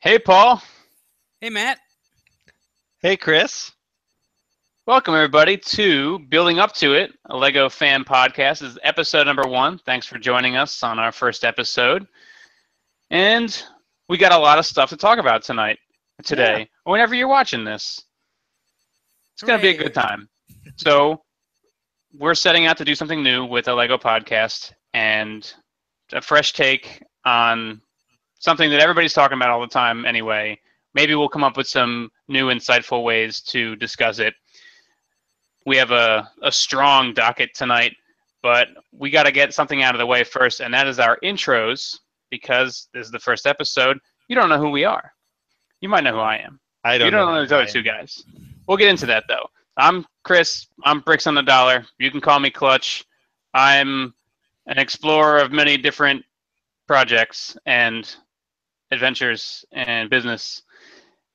Hey, Paul. Hey, Matt. Hey, Chris. Welcome, everybody, to Building Up to It, a Lego fan podcast. This is episode number one. Thanks for joining us on our first episode. And we got a lot of stuff to talk about tonight, today, Yeah. or whenever you're watching this. It's going to be a good time. So, we're setting out to do something new with a Lego podcast and a fresh take on something that everybody's talking about all the time anyway. Maybe we'll come up with some new, insightful ways to discuss it. We have a, a strong docket tonight, but we got to get something out of the way first, and that is our intros because this is the first episode. You don't know who we are. You might know who I am. I don't you don't know. know those other two guys. We'll get into that though. I'm Chris. I'm Bricks on the Dollar. You can call me Clutch. I'm an explorer of many different projects and adventures and business.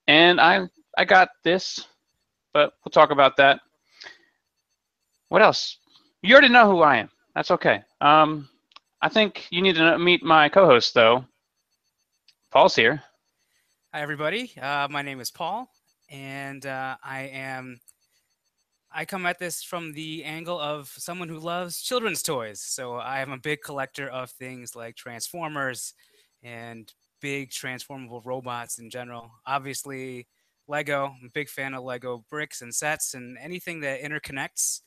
And I I got this, but we'll talk about that. What else? You already know who I am. That's okay. Um, I think you need to meet my co-host though. Paul's here. Hi, everybody. Uh, my name is Paul, and uh, I am. I come at this from the angle of someone who loves children's toys. So I am a big collector of things like Transformers and big transformable robots in general. Obviously, Lego. I'm a big fan of Lego bricks and sets and anything that interconnects.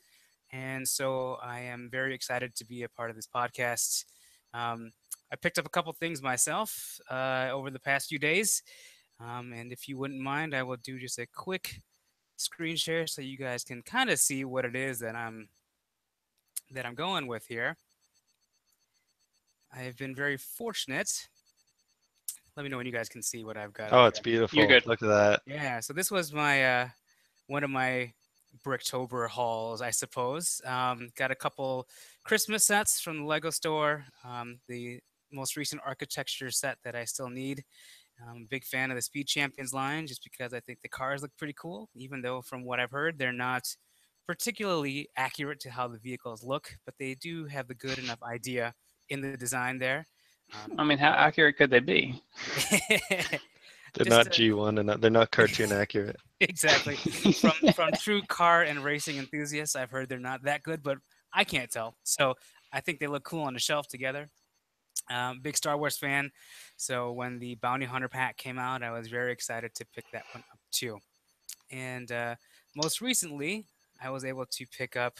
And so I am very excited to be a part of this podcast. Um, I picked up a couple things myself uh, over the past few days. Um, and if you wouldn't mind, I will do just a quick screen share so you guys can kind of see what it is that I'm that I'm going with here. I have been very fortunate. Let me know when you guys can see what I've got. Oh, it's here. beautiful. You're good. Look at that. Yeah, so this was my uh, one of my Bricktober hauls, I suppose. Um, got a couple Christmas sets from the Lego store. Um, the most recent architecture set that I still need. I'm a big fan of the Speed Champions line just because I think the cars look pretty cool, even though from what I've heard, they're not particularly accurate to how the vehicles look, but they do have the good enough idea in the design there. Um, I mean, how accurate could they be? They're not G one. and not, they're not cartoon accurate. exactly. from from true car and racing enthusiasts, I've heard they're not that good, but I can't tell. So I think they look cool on the shelf together. Um, big Star Wars fan, so when the Bounty Hunter pack came out, I was very excited to pick that one up too. And uh, most recently, I was able to pick up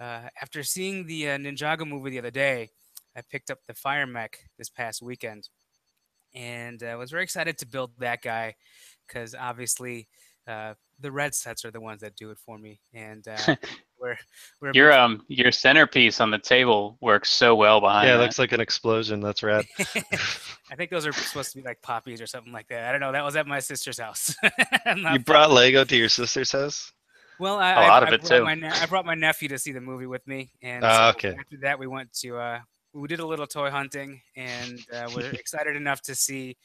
uh, after seeing the uh, Ninjago movie the other day. I picked up the Fire Mech this past weekend, and I was very excited to build that guy because obviously uh, the red sets are the ones that do it for me, and uh, we're we're Your big- um your centerpiece on the table works so well behind. yeah, it that. looks like an explosion. That's rad. I think those are supposed to be like poppies or something like that. I don't know. That was at my sister's house. You brought Lego to your sister's house? Well, I, A I- lot I of it, brought too. My I brought my nephew to see the movie with me, and Ah, so okay. after that, we went to uh, we did a little toy hunting, and uh, we're excited enough to see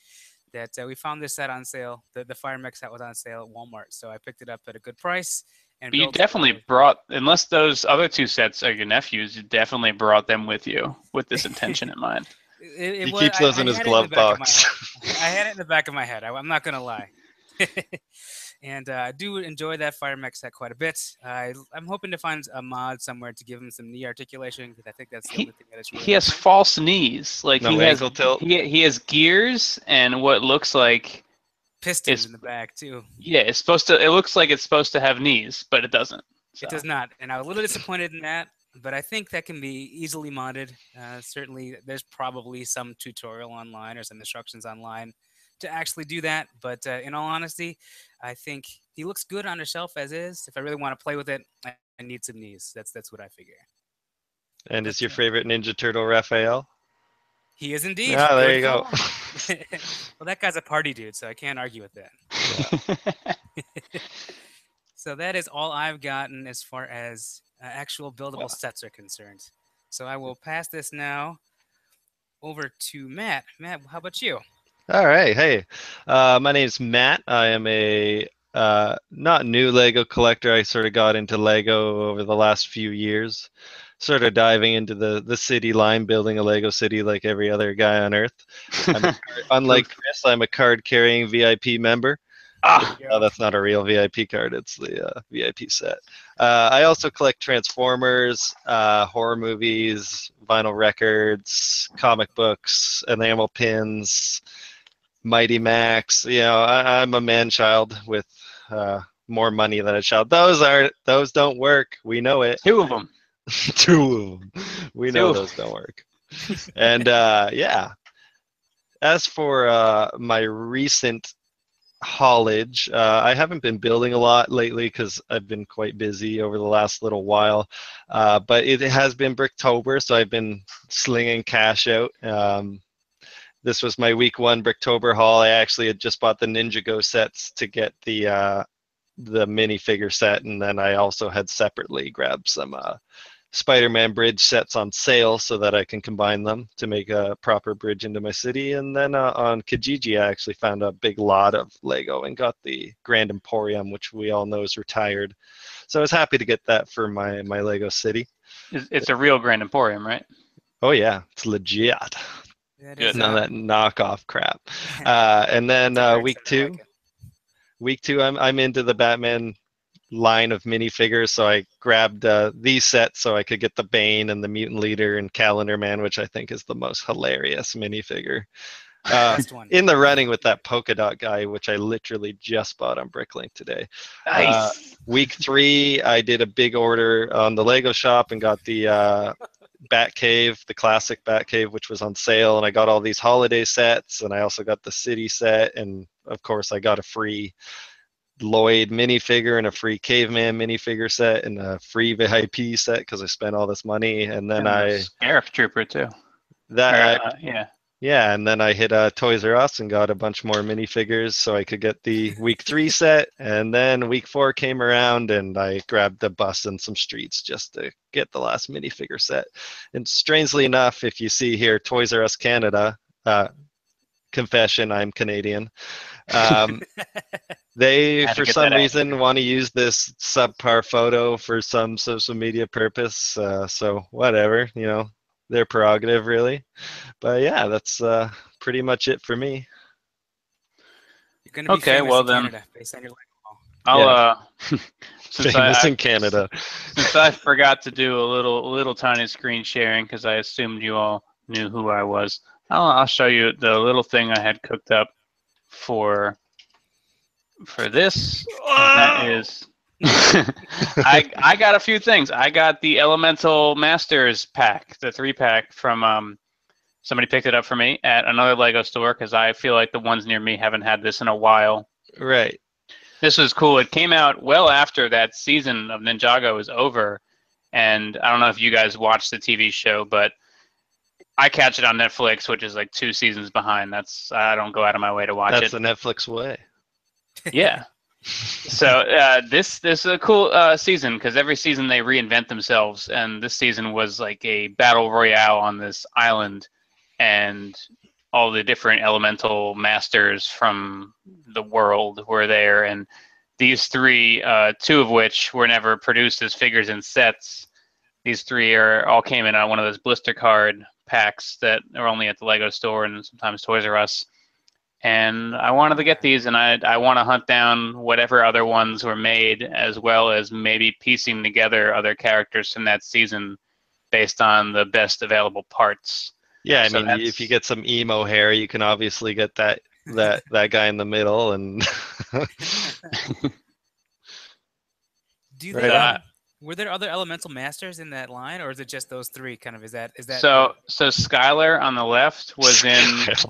that uh, we found this set on sale. The the Fire Mech set was on sale at Walmart, so I picked it up at a good price. And But you built it definitely brought, unless those other two sets are your nephews, you definitely brought them with you with this intention in mind. It, it He wa- keeps those I in his glove the back of my box. I had it in the back of my head. I, am not gonna lie. and uh, I do enjoy that Fire Mech set quite a bit. I, I'm hoping to find a mod somewhere to give him some knee articulation because I think that's the He- only thing that is really He has missing. false knees, like No he has ankle tilt? he he has gears and what looks like pistons it's- in the back too. yeah, it's supposed to. It looks like it's supposed to have knees, but it doesn't. It does not, and I was a little disappointed in that. But I think that can be easily modded. Uh, certainly, there's probably some tutorial online or some instructions online to actually do that. But uh, in all honesty, I think he looks good on the shelf as is. If I really want to play with it, I, I need some knees. That's that's what I figure. And is your favorite Ninja Turtle Raphael? He is indeed. Ah, there you go. well, that guy's a party dude, so I can't argue with that. So that is all I've gotten as far as uh, actual buildable sets are concerned. So I will pass this now over to Matt. Matt, how about you? All right. Hey, uh, my is Matt. I am a uh, not new Lego collector. I sort of got into Lego over the last few years. sort of diving into the the city line, building a Lego city like every other guy on Earth. Unlike Chris, I'm a card carrying VIP member. Ah, Oh, that's not a real VIP card. It's the uh, VIP set. Uh, I also collect Transformers, uh, horror movies, vinyl records, comic books, enamel pins, Mighty Max. You know, I, I'm a man child with uh, more money than a child. Those aren't. those don't work. We know it. two of them. Two of them. We know Two. those don't work. and uh, yeah, as for uh, my recent haulage, uh, I haven't been building a lot lately because I've been quite busy over the last little while. Uh, but it has been Bricktober, so I've been slinging cash out. Um, this was my week one Bricktober haul. I actually had just bought the Ninjago sets to get the uh, the minifigure set, and then I also had separately grabbed some uh, Spider-Man bridge sets on sale so that I can combine them to make a proper bridge into my city. And then uh, on Kijiji, I actually found a big lot of Lego and got the Grand Emporium, which we all know is retired. So I was happy to get that for my my Lego city. It's, it's a real Grand Emporium, right? Oh yeah, it's legit. That Good. None uh, of that knockoff crap. Uh, and then uh, week two, like week two i'm i'm into the batman line of minifigures so i grabbed uh, these sets so i could get the bane and the mutant leader and calendar man which i think is the most hilarious minifigure uh, in the running with that polka dot guy which i literally just bought on bricklink today Nice. Uh, week three i did a big order on the lego shop and got the uh, bat cave the classic bat cave which was on sale and i got all these holiday sets and i also got the city set and of course i got a free lloyd minifigure and a free caveman minifigure set and a free vip set because i spent all this money and then And i the Trooper too. that Or, uh, yeah. Yeah, and then I hit uh, Toys R Us and got a bunch more minifigures so I could get the week three set. And then week four came around and I grabbed the bus and some streets just to get the last minifigure set. And strangely enough, if you see here, Toys R Us Canada, uh, confession, I'm Canadian. Um, they, for some reason, want to use this subpar photo for some social media purpose. Uh, so whatever, you know, their prerogative, really. But yeah, that's uh, pretty much it for me. You're gonna be Okay, famous well in then. Canada based on your Lego. I'll Yeah. uh since I, Famous I- in Canada. since I forgot to do a little little tiny screen sharing because I assumed you all knew who I was. I'll, I'll show you the little thing I had cooked up for for this. and That is. I I got a few things. I got the Elemental Masters pack, the three pack from um somebody picked it up for me at another Lego store because I feel like the ones near me haven't had this in a while. Right. This was cool. It came out well after that season of Ninjago was over, and I don't know if you guys watched the TV show, but I catch it on Netflix, which is like two seasons behind. That's I don't go out of my way to watch That's it. the Netflix way. yeah. So uh, this this is a cool uh, season because every season they reinvent themselves, and this season was like a battle royale on this island, and all the different elemental masters from the world were there, and these three, uh, two of which were never produced as figures and sets. These three are all came in on one of those blister card packs that are only at the Lego store and sometimes Toys R Us and I wanted to get these, and I I want to hunt down whatever other ones were made, as well as maybe piecing together other characters from that season based on the best available parts. Yeah, I So mean, if you get some emo hair, you can obviously get that that that guy in the middle, and Do you Right think on. um, were there other elemental masters in that line, or is it just those three? Kind of is that is that so so Skylor on the left was in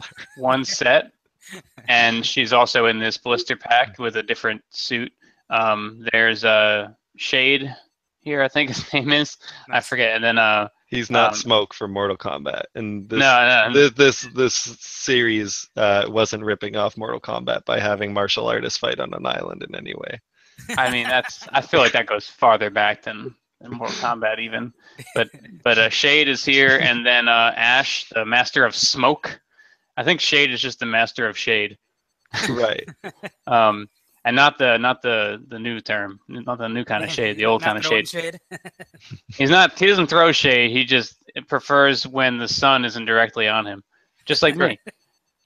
one set, and she's also in this blister pack with a different suit. Um, there's a Shade here, I think his name is. I forget. And then uh, he's not Um, Smoke from Mortal Kombat, and this no, no, this this, this series uh, wasn't ripping off Mortal Kombat by having martial artists fight on an island in any way. I mean, that's. I feel like that goes farther back than, than Mortal Kombat even. But but uh, Shade is here, and then uh, Ash, the Master of Smoke. I think Shade is just the Master of Shade. right. Um, and not the not the the new term, not the new kind of shade, the old kind of shade. shade. He's not. He doesn't throw shade. He just prefers when the sun isn't directly on him, just like me.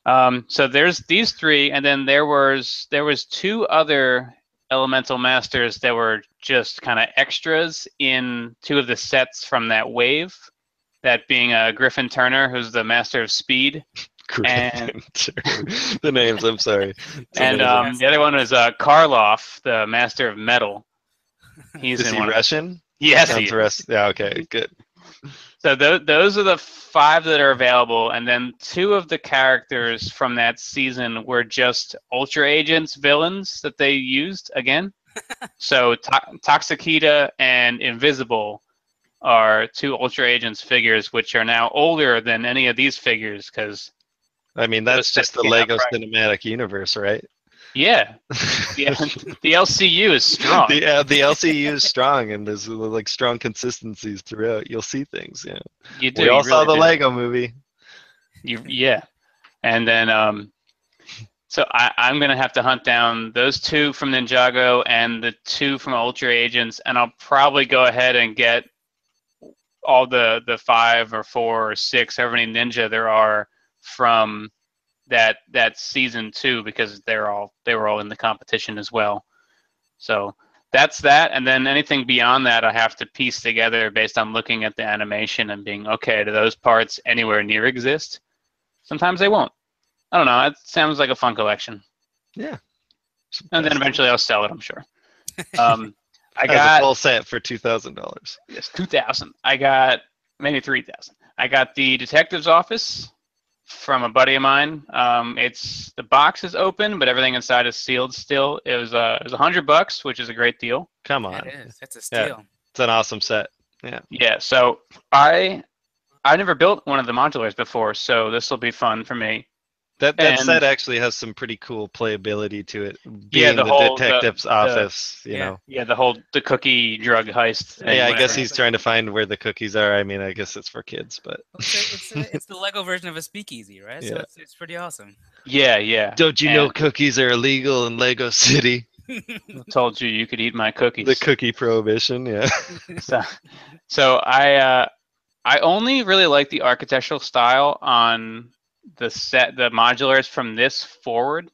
Um, so there's these three, and then there was there was two other elemental masters that were just kind of extras in two of the sets from that wave. That being uh, Griffin Turner, who's the master of speed, And- the names. I'm sorry. and um, the other one is uh, Karloff, the master of metal. He's Is in he one. of- Russian? Yes, he Sounds is. Yeah. Okay. Good. So th- those are the five that are available, and then two of the characters from that season were just Ultra Agents villains that they used again. so to- Toxikita and Invizable are two Ultra Agents figures, which are now older than any of these figures. Because I mean, that's just the Lego right. cinematic universe, right? yeah, yeah, the LCU is strong. the, uh, the LCU is strong, and there's uh, like strong consistencies throughout. You'll see things. Yeah. you do. we all you saw the do. Lego movie. You, yeah, and then um, so I, I'm gonna have to hunt down those two from Ninjago and the two from Ultra Agents, and I'll probably go ahead and get all the the five or four or six, however many ninja there are from that that season two because they're all they were all in the competition as well. So that's that, and then anything beyond that, I have to piece together based on looking at the animation and being okay. Do those parts anywhere near exist? Sometimes they won't. I don't know. It sounds like a fun collection, Yeah. and then eventually I'll sell it. I'm sure. Um, I As a got full set for two thousand dollars. yes, two thousand. I got maybe three thousand. I got the detective's office from a buddy of mine. Um, it's the box is open, but everything inside is sealed still. It was uh, it was a hundred bucks, which is a great deal. Come on, it is. That's a Yeah. steal. it's an awesome set. Yeah. Yeah. So I I never built one of the modulars before, so this will be fun for me. That that And- set actually has some pretty cool playability to it. Being Yeah, the the, whole- detective's the- office, you yeah. know. Yeah, the whole the cookie drug heist. thing, Yeah, I guess he's trying to find where the cookies are. I mean, I guess it's for kids, but It's, it's, a, it's the Lego version of a speakeasy, right? So Yeah. it's, it's pretty awesome. Yeah, yeah. don't you know cookies are illegal in Lego City? told you you could eat my cookies. The cookie prohibition, yeah. so, so I uh, I only really like the architectural style on the set the modulars from this forward.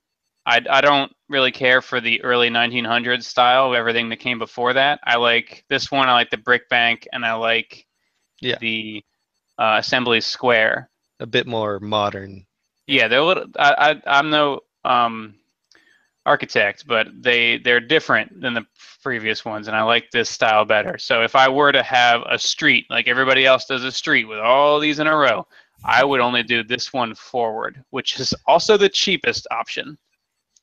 I, I don't really care for the early 1900s style of everything that came before that. I like this one. I like the brick bank, and I like Yeah. the uh, assembly square. A bit more modern. Yeah, they're a little. I, I I'm no um, architect, but they they're different than the previous ones, and I like this style better. So if I were to have a street like everybody else does a street with all these in a row, I would only do this one forward, which is also the cheapest option.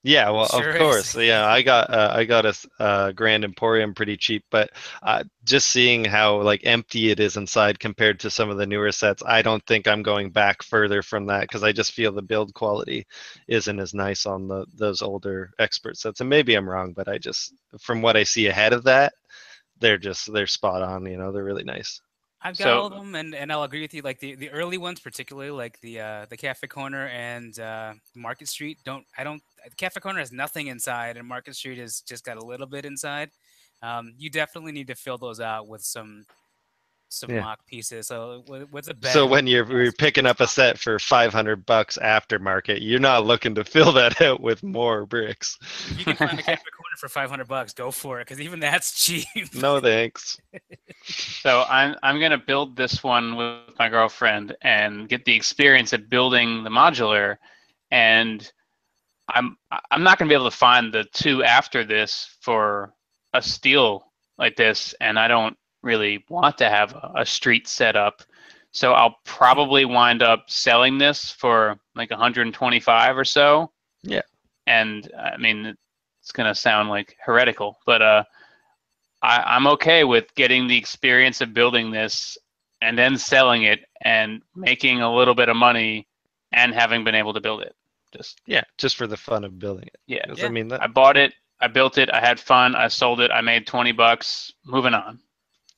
Yeah, well, Sure of is. course. Yeah, I got uh, I got a s- uh, Grand Emporium pretty cheap, but uh, just seeing how like empty it is inside compared to some of the newer sets, I don't think I'm going back further from that because I just feel the build quality isn't as nice on the those older expert sets. And maybe I'm wrong, but I just from what I see ahead of that, they're just they're spot on. You know, they're really nice. I've got So- all of them, and, and I'll agree with you. Like the, the early ones, particularly like the uh, the Cafe Corner and uh, Market Street. Don't I don't the Cafe Corner has nothing inside, and Market Street has just got a little bit inside. Um, you definitely need to fill those out with some some Yeah. mock pieces. So wha- what's a bed? So when you're, you're picking up a set for 500 bucks aftermarket, you're not looking to fill that out with more bricks. You can find a Cafe Corner for five hundred bucks, go for it, because even that's cheap. No thanks. So I'm I'm gonna build this one with my girlfriend and get the experience of building the modular, and I'm I'm not gonna be able to find the two after this for a steal like this, and I don't really want to have a, a street set up. So I'll probably wind up selling this for like 125 or so. Yeah. And I mean, it's gonna sound like heretical, but uh, I, I'm okay with getting the experience of building this and then selling it and making a little bit of money and having been able to build it. Just Yeah, just for the fun of building it. yeah. 'Cause, Yeah. I mean, that, I bought it, I built it, I had fun, I sold it, I made 20 bucks, moving on.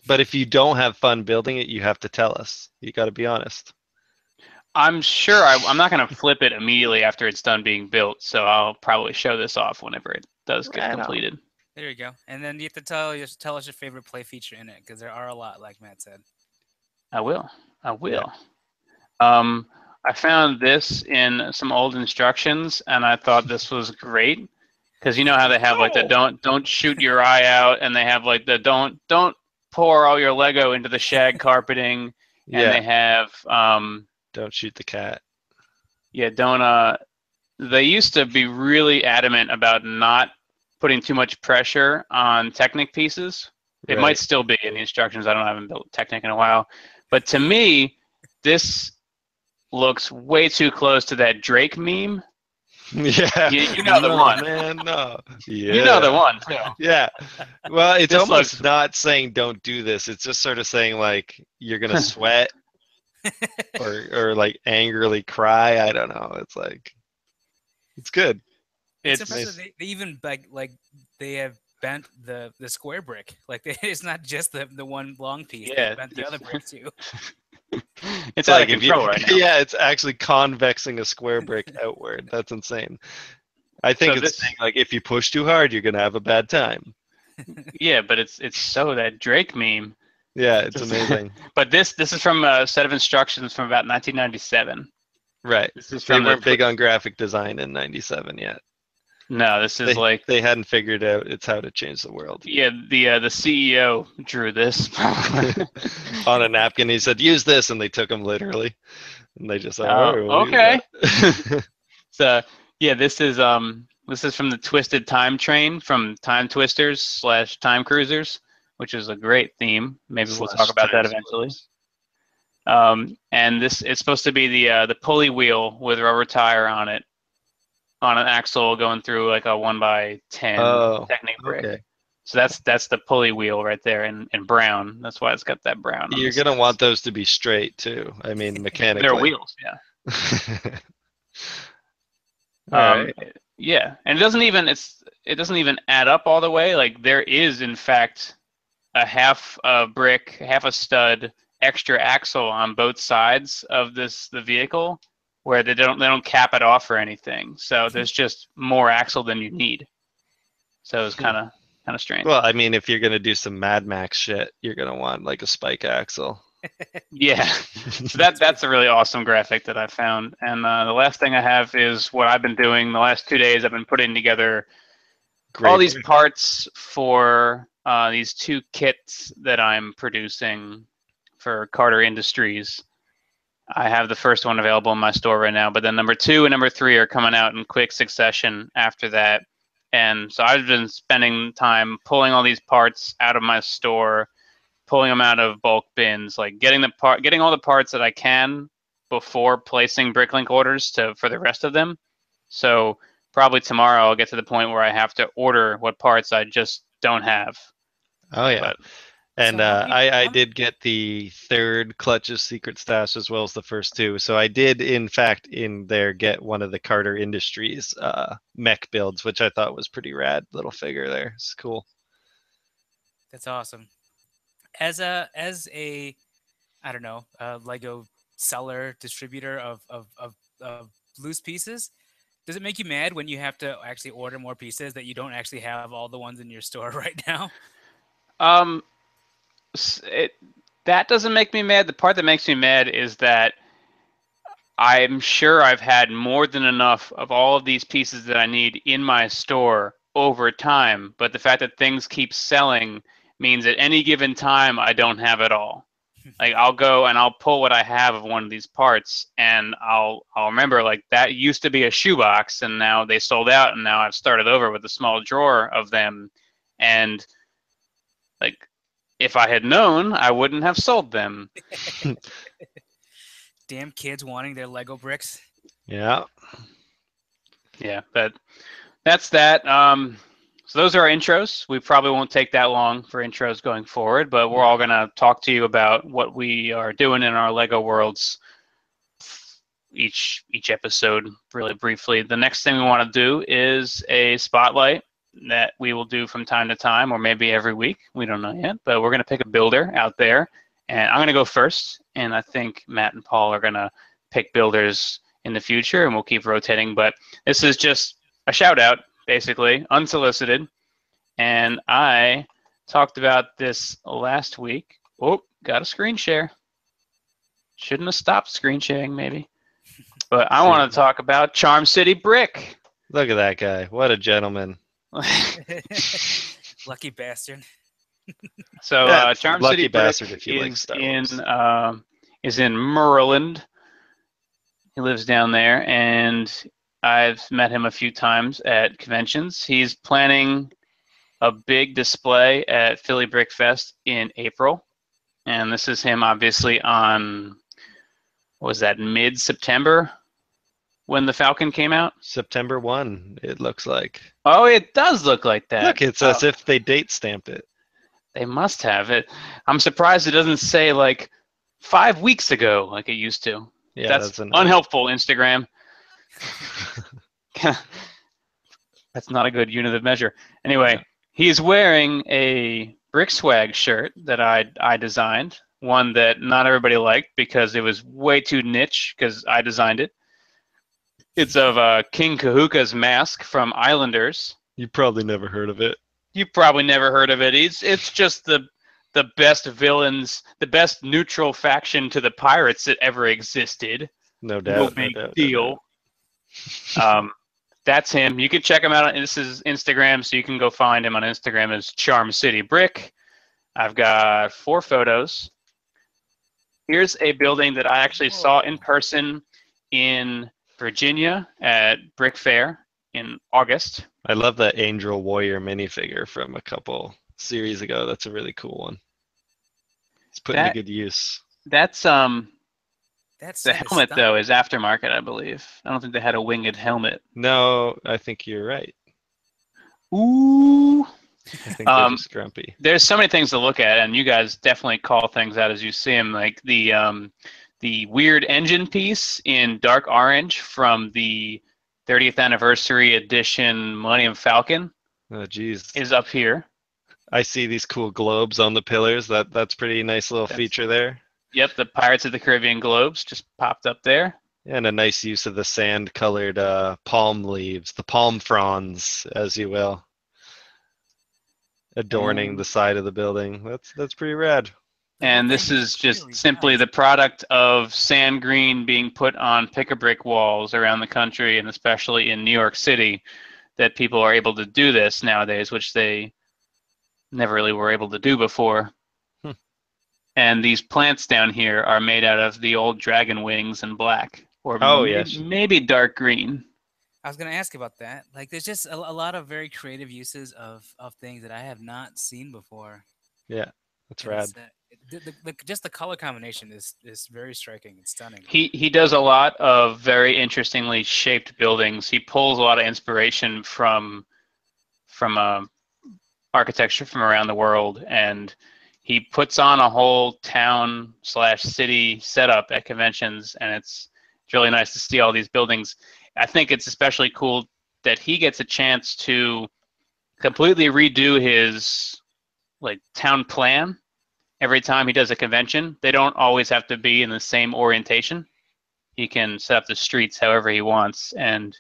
But if you don't have fun building it, you have to tell us. You got to be honest. I'm sure I, I'm not going to flip it immediately after it's done being built, so I'll probably show this off whenever it does get Right on. completed. There you go. And then you have to tell you tell us your favorite play feature in it because there are a lot, like Matt said. I will. I will. Um, I found this in some old instructions, and I thought this was great because you know how they have like the Oh. don't don't shoot your eye out, and they have like the don't don't pour all your Lego into the shag carpeting, and Yeah. they have um, Don't shoot the cat. yeah don't uh they used to be really adamant about not putting too much pressure on Technic pieces. It might still be in the instructions. I don't I haven't built Technic in a while, but to me, this looks way too close to that Drake meme. Yeah. You- you know the No, one. man. No. Yeah. You know the one too. Yeah. Well, it's This almost looks- not saying don't do this. It's just sort of saying like you're gonna sweat or or like angrily cry. I don't know. It's like it's good. It's, It's impressive. They, they even like like they have bent the the square brick. Like they, it's not just the the one long piece. Yeah, they bent the other brick too. it's out of if you- control right now. Yeah, it's actually convexing a square brick outward. That's insane. I think So it's this- saying like if you push too hard, you're gonna have a bad time. Yeah, but it's it's so that Drake meme. Yeah, it's amazing. But this this is from a set of instructions from about 1997. right. This is They from the weren't big on graphic design in '97 yet. No, this is They, like they hadn't figured out it's how to change the world. yeah the uh, the CEO drew this. On a napkin, he said, "Use this," and they took him literally. And they just said, Oh, "Oh, we'll okay." So yeah, this is um this is from the Twisted Time Train from Time Twisters slash Time Cruisers, which is a great theme. Maybe we'll talk about that eventually. Um, and this it's supposed to be the uh, the pulley wheel with rubber tire on it, on an axle going through like a one by ten Oh, Technic brick. Okay. So that's that's the pulley wheel right there in, in brown. That's why it's got that brown. You're gonna sides. want those to be straight too. I mean, mechanically. They're wheels, yeah. Um, right. yeah and it doesn't even it's it doesn't even add up all the way like there is in fact a half a brick half a stud extra axle on both sides of this the vehicle where they don't they don't cap it off or anything so there's just more axle than you need so it's kind of kind of strange Well, I mean, if you're gonna do some Mad Max shit, you're gonna want like a spike axle. yeah so that that's a really awesome graphic that I found. And uh, the last thing I have is what I've been doing the last two days. I've been putting together all these parts for uh, these two kits that I'm producing for Carter Industries. I have the first one available in my store right now, but then number two and number three are coming out in quick succession after that. And so I've been spending time pulling all these parts out of my store, pulling them out of bulk bins, like getting the part, getting all the parts that I can before placing Bricklink orders to for the rest of them. So probably tomorrow I'll get to the point where I have to order what parts I just don't have. Oh yeah. But- And So uh, I, I did get the third Clutch's Secret Stash as well as the first two. So I did, in fact, in there get one of the Carter Industries uh, mech builds, which I thought was pretty rad. Little figure there. It's cool. That's awesome. As a as a I don't know, a Lego seller distributor of of, of of loose pieces, does it make you mad when you have to actually order more pieces that you don't actually have all the ones in your store right now? Um, s- it that doesn't make me mad. The part that makes me mad is that I'm sure I've had more than enough of all of these pieces that I need in my store over time, but the fact that things keep selling means at any given time I don't have it all. Like I'll go and I'll pull what I have of one of these parts and I'll I'll remember like that used to be a shoebox and now they sold out and now I've started over with a small drawer of them and if I had known, I wouldn't have sold them. Damn kids wanting their Lego bricks. Yeah. Yeah, but that's that. Um, so those are our intros. We probably won't take that long for intros going forward, but we're all gonna talk to you about what we are doing in our Lego worlds each each episode really briefly. The next thing we want to do is a spotlight that we will do from time to time or maybe every week. We don't know yet, but we're gonna pick a builder out there and I'm gonna go first and I think Matt and Paul are gonna pick builders in the future and we'll keep rotating, but this is just a shout out basically, unsolicited. And I talked about this last week. Oh, got a screen share. Shouldn't have stopped screen sharing, maybe. But I want to talk about Charm City Brick. Look at that guy. What a gentleman. Lucky bastard. so Yeah, uh, Charm lucky City bastard Brick if you like is Star in Wars. um is in Maryland. He lives down there, and I've met him a few times at conventions. He's planning a big display at Philly Brick Fest in April, and this is him obviously on what was that mid September when the Falcon came out. September 1, it looks like. Oh, it does look like that. Look, it's Oh. as if they date stamped it. They must have it. I'm surprised it doesn't say like five weeks ago like it used to. Yeah, that's, that's, an unhelpful, Instagram. that's not a good unit of measure. Anyway, he's wearing a Brick Swag shirt that I I designed. One that not everybody liked because it was way too niche because I designed it. It's of uh, King Kahuka's mask from Islanders. You probably never heard of it. You probably never heard of it. It's it's just the the best villains, the best neutral faction to the pirates that ever existed. No No doubt. big no doubt, no deal. um, that's him. You can check him out on this is Instagram, so you can go find him on Instagram as Charm City Brick. I've got four photos. Here's a building that I actually saw in person in Virginia at Brick Fair in August. I love that Angel Warrior minifigure from a couple series ago. That's a really cool one. It's put That- to good use. That's um That's the helmet though is aftermarket, I believe. I don't think they had a winged helmet. No, I think you're right. Ooh. I think Um, they're just grumpy. there's so many things to look at, and you guys definitely call things out as you see them. Like the um, the weird engine piece in dark orange from the 30th anniversary edition Millennium Falcon Oh, geez. is up here. I see these cool globes on the pillars. That that's pretty nice little That's- feature there. Yep, the Pirates of the Caribbean globes just popped up there. And a nice use of the sand-colored uh, palm leaves, the palm fronds, as you will, adorning Um, the side of the building. That's that's pretty rad. And this is just simply the product of sand green being put on pick-a-brick walls around the country, and especially in New York City, that people are able to do this nowadays, which they never really were able to do before. Hmm. And these plants down here are made out of the old dragon wings and black, or Oh, may- yes. maybe dark green. I was gonna ask about that. Like, there's just a, a lot of very creative uses of of things that I have not seen before. Yeah, that's And rad. it's, uh, the, the, just the color combination is is very striking and stunning. He he does a lot of very interestingly shaped buildings. He pulls a lot of inspiration from from uh, architecture from around the world, and he puts on a whole town slash city setup at conventions, and it's really nice to see all these buildings. I think it's especially cool that he gets a chance to completely redo his like town plan every time he does a convention. They don't always have to be in the same orientation. He can set up the streets however he wants, and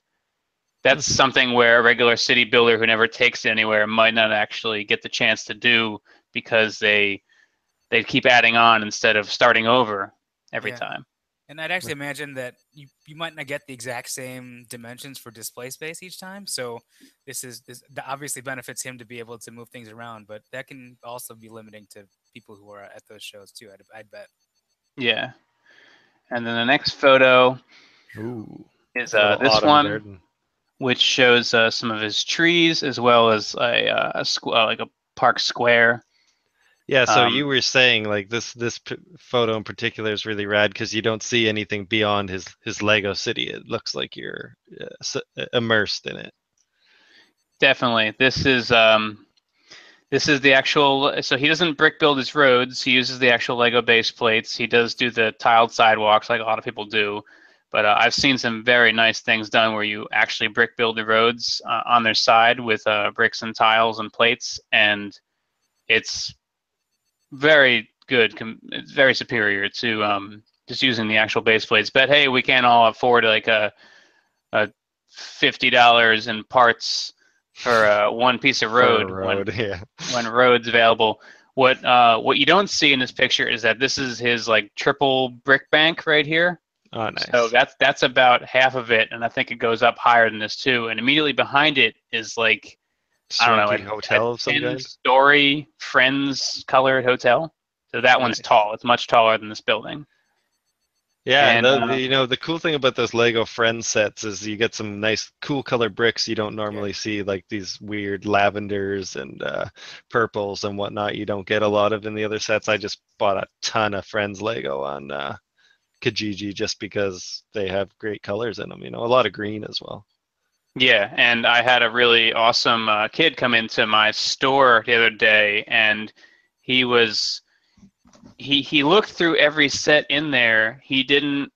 that's something where a regular city builder who never takes it anywhere might not actually get the chance to do because they they keep adding on instead of starting over every Yeah. time. And I'd actually imagine that you, you might not get the exact same dimensions for display space each time. So this is this obviously benefits him to be able to move things around, but that can also be limiting to people who are at those shows too. I'd, I'd bet. Yeah. And then the next photo Ooh. is uh, this one, garden. which shows uh, some of his trees as well as a, uh, a squ- uh, like a park square. Yeah, so Um, you were saying like this this p- photo in particular is really rad because you don't see anything beyond his his Lego city. It looks like you're uh, s- immersed in it. Definitely. This is um, this is the actual. So he doesn't brick build his roads. He uses the actual Lego base plates. He does do the tiled sidewalks like a lot of people do. But uh, I've seen some very nice things done where you actually brick build the roads uh, on their side with uh, bricks and tiles and plates, and it's very good. It's very superior to um, just using the actual base plates. But hey, we can't all afford like a a fifty dollars in parts for uh, one piece of road, a when- road, yeah. when roads available. What uh, what you don't see in this picture is that this is his like triple brick bank right here. Oh, nice. So that's that's about half of it, and I think it goes up higher than this too. And immediately behind it is like I don't know, a- hotel some kind. ten-story Friends colored hotel. So that one's tall. It's much taller than this building. Yeah, and, the, uh, the- you know the cool thing about those Lego Friends sets is you get some nice, cool color bricks you don't normally see, like these weird lavenders and uh, purples and whatnot. You don't get a lot of in the other sets. I just bought a ton of Friends Lego on uh, Kijiji just because they have great colors in them. You know, a lot of green as well. Yeah, and I had a really awesome uh, kid come into my store the other day, and he was he he looked through every set in there. He didn't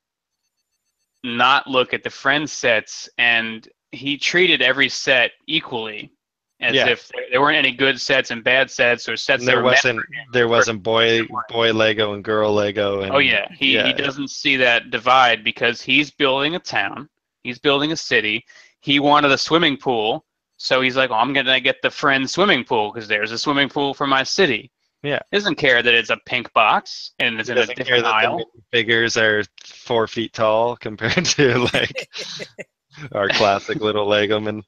not look at the friend sets, and he treated every set equally, as Yeah. if there, there weren't any good sets and bad sets or sets And there wasn't there wasn't boy boy Lego and girl Lego. And, Oh yeah, he yeah. he doesn't see that divide because he's building a town, he's building a city. He wanted a swimming pool, so he's like, "Oh, I'm gonna get the friend swimming pool because there's a swimming pool for my city." Yeah. He doesn't care that it's a pink box and it's He in a doesn't care different that aisle. the figures are four feet tall compared to like our classic little Lego man.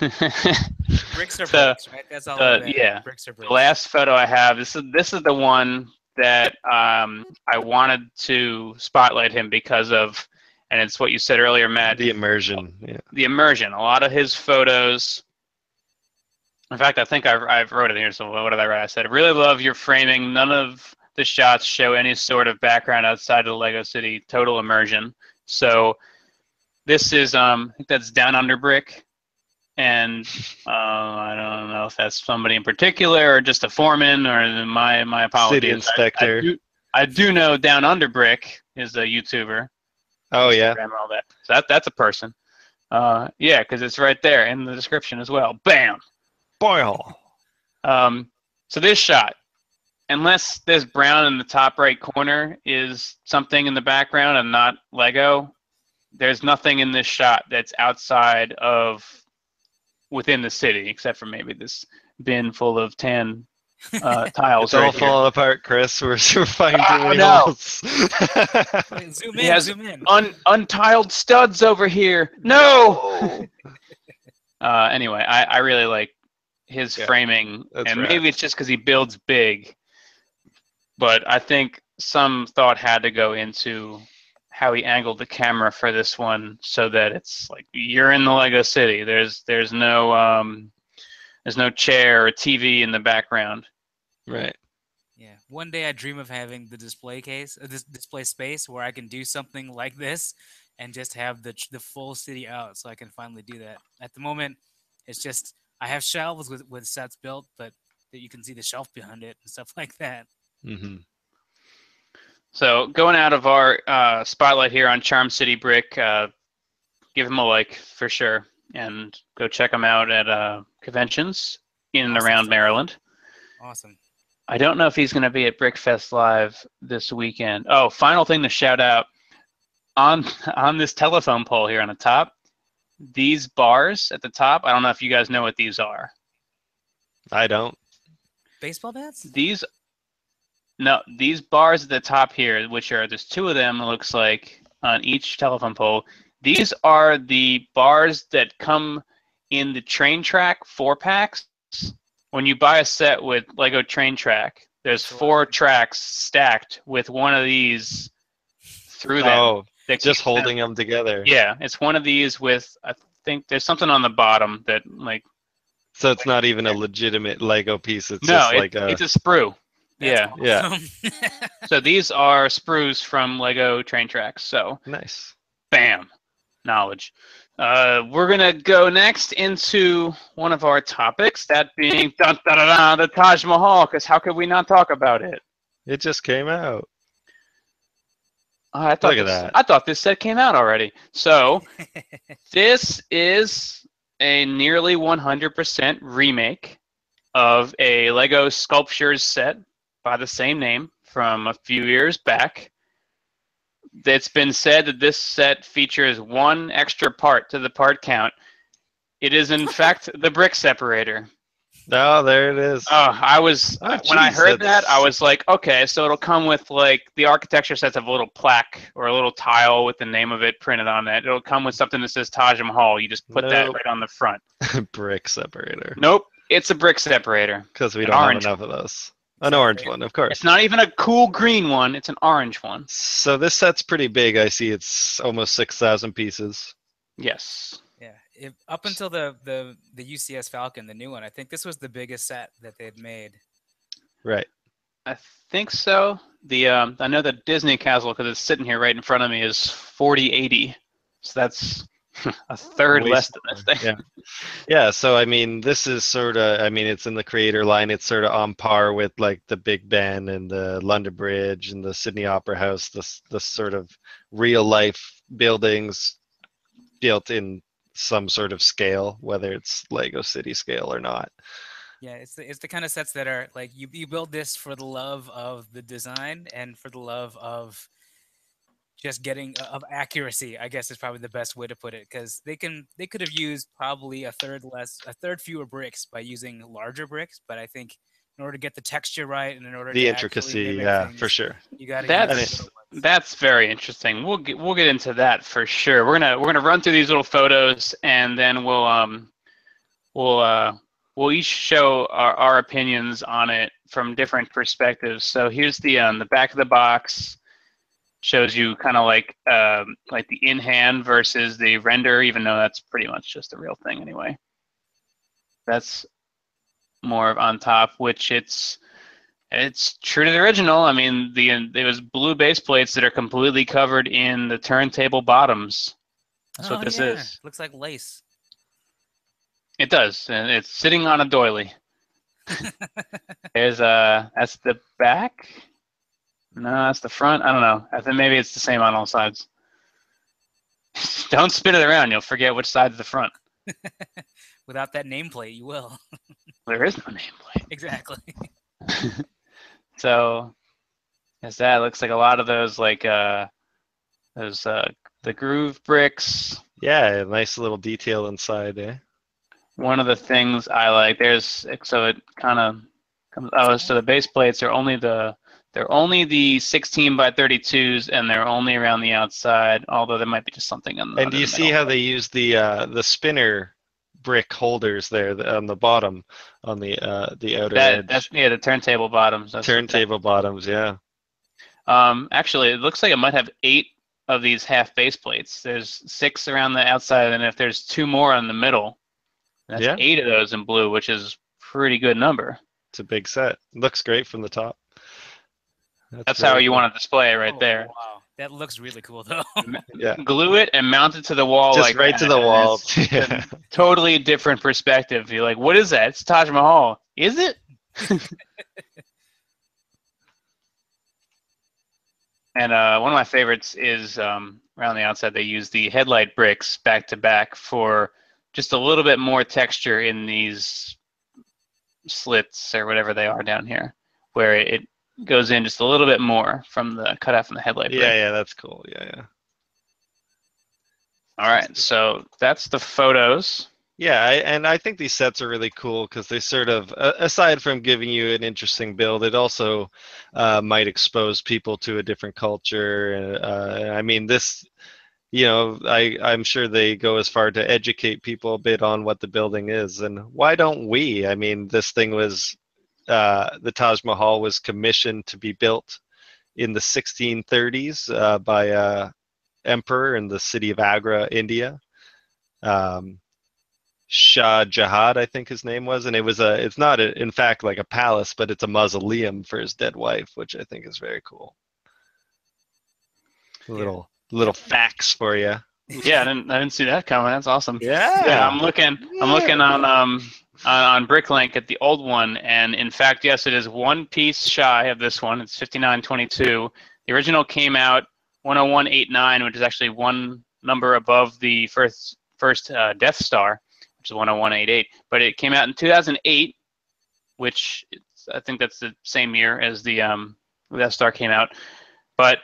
bricks are The- bricks, right? That's all. the- yeah. bricks are the last photo I have this is this is the one that um, I wanted to spotlight him because of, and it's what you said earlier, Matt. The immersion. Yeah. the immersion. A lot of his photos. In fact, I think I I wrote it here. So what did I write? I said, "I really love your framing. None of the shots show any sort of background outside of the Lego City. Total immersion." So this is um, I think that's Down Under Brick, and uh, I don't know if that's somebody in particular or just a foreman or my my apologies. City inspector. I, do, I do know Down Under Brick is a YouTuber. Oh yeah. Instagram and all that. So that that's a person. Uh, yeah, because it's right there in the description as well. Bam. Boyle. Um, so this shot, unless this brown in the top right corner is something in the background and not Lego, there's nothing in this shot that's outside of within the city, except for maybe this bin full of tan uh, tiles It's all right here. falling apart, Chris. We're, we're finding Oh, too many no. holes. Wait, zoom in, has zoom in. Un- untiled studs over here. No. uh, anyway, I, I really like his Yeah, framing, that's and rad. maybe it's just because he builds big, but I think some thought had to go into how he angled the camera for this one so that it's like you're in the Lego City. There's there's no um, there's no chair or TV in the background. right. Yeah. One day I dream of having the display case, uh, this display space where I can do something like this and just have the the full city out, so I can finally do that. At the moment, it's just I have shelves with with sets built, but that you can see the shelf behind it and stuff like that. hmm So going out of our uh, spotlight here on Charm City Brick, uh, give him a like for sure, and go check him out at uh, conventions in and Awesome around. Maryland. Awesome. I don't know if he's going to be at Brickfest Live this weekend. Oh, final thing to shout out on on this telephone pole here on the top. These bars at the top. I don't know if you guys know what these are. I don't. Baseball bats? These no, these bars at the top here, which are there's two of them. It looks like on each telephone pole. These are the bars that come in the train track four packs. When you buy a set with Lego Train Track, there's four tracks stacked with one of these through them. Oh, that just keep them- holding them together. Yeah, it's one of these with I think there's something on the bottom that like So it's not even a legitimate Lego piece. It's no, just it- like a. it's a sprue. Yeah. Yeah. awesome. So these are sprues from Lego Train Tracks. So Nice. bam, knowledge. Uh, we're gonna go next into one of our topics, that being dun, dun, dun, dun, the Taj Mahal. Because how could we not talk about it? It just came out. Oh, I thought Look at this, that. I thought this set came out already. So this is a nearly 100% remake of a Lego Sculptures set by the same name from a few years back. It's been said that this set features one extra part to the part count. It is in fact the brick separator. No, there it is. Oh, I was Oh, when I geez, heard that, I was like, okay, so it'll come with like the architecture sets have a little plaque or a little tile with the name of it printed on it. It'll come with something that says Taj Mahal. You just put that right on the front. Brick separator. Nope, it's a brick separator. Because we An don't have enough of those. An orange one, of course. It's not even a cool green one. It's an orange one. So this set's pretty big. I see it's almost 6,000 pieces. Yes. Yeah, if, up until the the the UCS Falcon, the new one, I think this was the biggest set that they'd made. Right. I think so. The um, I know the Disney castle because it's sitting here right in front of me is 4080. So that's a third Way less than this thing. Yeah. Yeah, so I mean, this is sort of, I mean, it's in the creator line. It's sort of on par with like the Big Ben and the London Bridge and the Sydney Opera House, this, this sort of real life buildings built in some sort of scale, whether it's Lego City scale or not. Yeah, it's the, it's the kind of sets that are like you, you build this for the love of the design and for the love of just getting uh, of accuracy. I guess is probably the best way to put it because they can they could have used probably a third less a third fewer bricks by using larger bricks, but I think in order to get the texture right and in order The to actually intricacy, yeah, things, for sure. you got to That's- That's very interesting. We'll get we'll get into that for sure. We're gonna we're gonna run through these little photos and then we'll um we'll uh we'll each show our, our opinions on it from different perspectives. So here's the um the back of the box shows you kind of like um like the in hand versus the render, even though that's pretty much just a real thing anyway. That's more of on top, which it's it's true to the original. I mean, the there was blue base plates that are completely covered in the turntable bottoms. That's what oh, this yeah. is. Looks like lace. It does, and it's sitting on a doily. There's uh that's the back. No, that's the front. I don't know. I think maybe it's the same on all sides. don't spin it around; you'll forget which side's the front. Without that nameplate, you will. There is no nameplate. exactly. So, as that looks like a lot of those like uh those uh the groove bricks. Yeah, a nice little detail inside, eh? one of the things I like. There's so it kind of comes. Oh, so the base plates are only the they're only the 16 by 32s, and they're only around the outside. Although there might be just something on the. And do you see how they use the uh, the spinner brick holders there on the bottom, on the uh, the outer that edge? that's yeah the turntable bottoms. That's Turntable bottoms, yeah. Um, actually, it looks like it might have eight of these half base plates. There's six around the outside, and if there's two more in the middle, that's Yeah. eight of those in blue, which is pretty good number. It's a big set. Looks great from the top. That's how you cool. want to display it right Oh, there. Wow, that looks really cool though. Yeah. glue it and mount it to the wall Just like right that, to the wall. Yeah. totally different perspective you're like what is that it's taj mahal is it and uh, one of my favorites is um, around the outside they use the headlight bricks back to back for just a little bit more texture in these slits or whatever they are down here where it goes in just a little bit more from the cutout from the headlight yeah, yeah, that's cool. Yeah, yeah. All right, so that's the photos. Yeah, I, and I think these sets are really cool because they sort of, uh, aside from giving you an interesting build, it also uh, might expose people to a different culture. Uh, I mean, this, you know, I I'm sure they go as far to educate people a bit on what the building is, and why don't we? I mean, this thing was, uh, the Taj Mahal was commissioned to be built in the 1630s uh, by a emperor in the city of Agra, India. Um, Shah Jahad, I think his name was, and it was a. It's not, a, in fact, like a palace, but it's a mausoleum for his dead wife, which I think is very cool. Little little facts for you. Yeah, I didn't, I didn't see that coming. That's awesome. Yeah. Yeah, I'm looking. I'm looking on um on, on Bricklink at the old one, and in fact, yes, it is one piece shy of this one. It's 5922. The original came out 10189, which is actually one number above the first first uh, Death Star, which is 10188. But it came out in 2008, which I think that's the same year as the um, Death Star came out. But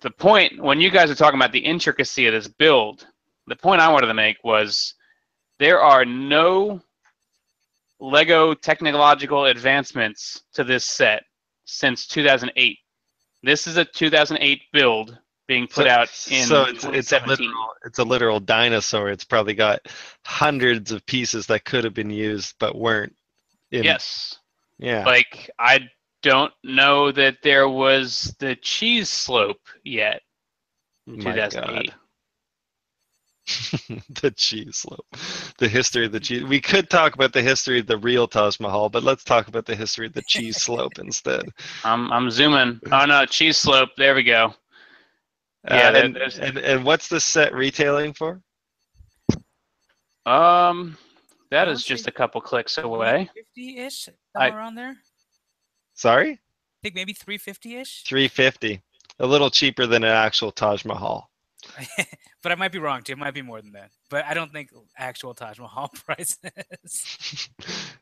the point when you guys are talking about the intricacy of this build, the point I wanted to make was there are no Lego technological advancements to this set since 2008. This is a 2008 build being put So- out in so it's it's a literal it's a literal dinosaur. It's probably got hundreds of pieces that could have been used but weren't. In, Yes. Yeah. Like I don't know that there was the cheese slope yet in My 2008. the cheese slope. The history of the cheese. We could talk about the history of the real Taj Mahal, but let's talk about the history of the cheese slope instead. I'm I'm zooming. Oh no, cheese slope. There we go. Yeah, Uh, and, there's- and and what's the set retailing for? Um, that I is would just a couple clicks away. 50-ish, I- somewhere around there. Sorry. I think maybe 350-ish. three fifty. A little cheaper than an actual Taj Mahal. but I might be wrong too. It might be more than that. But I don't think actual Taj Mahal prices.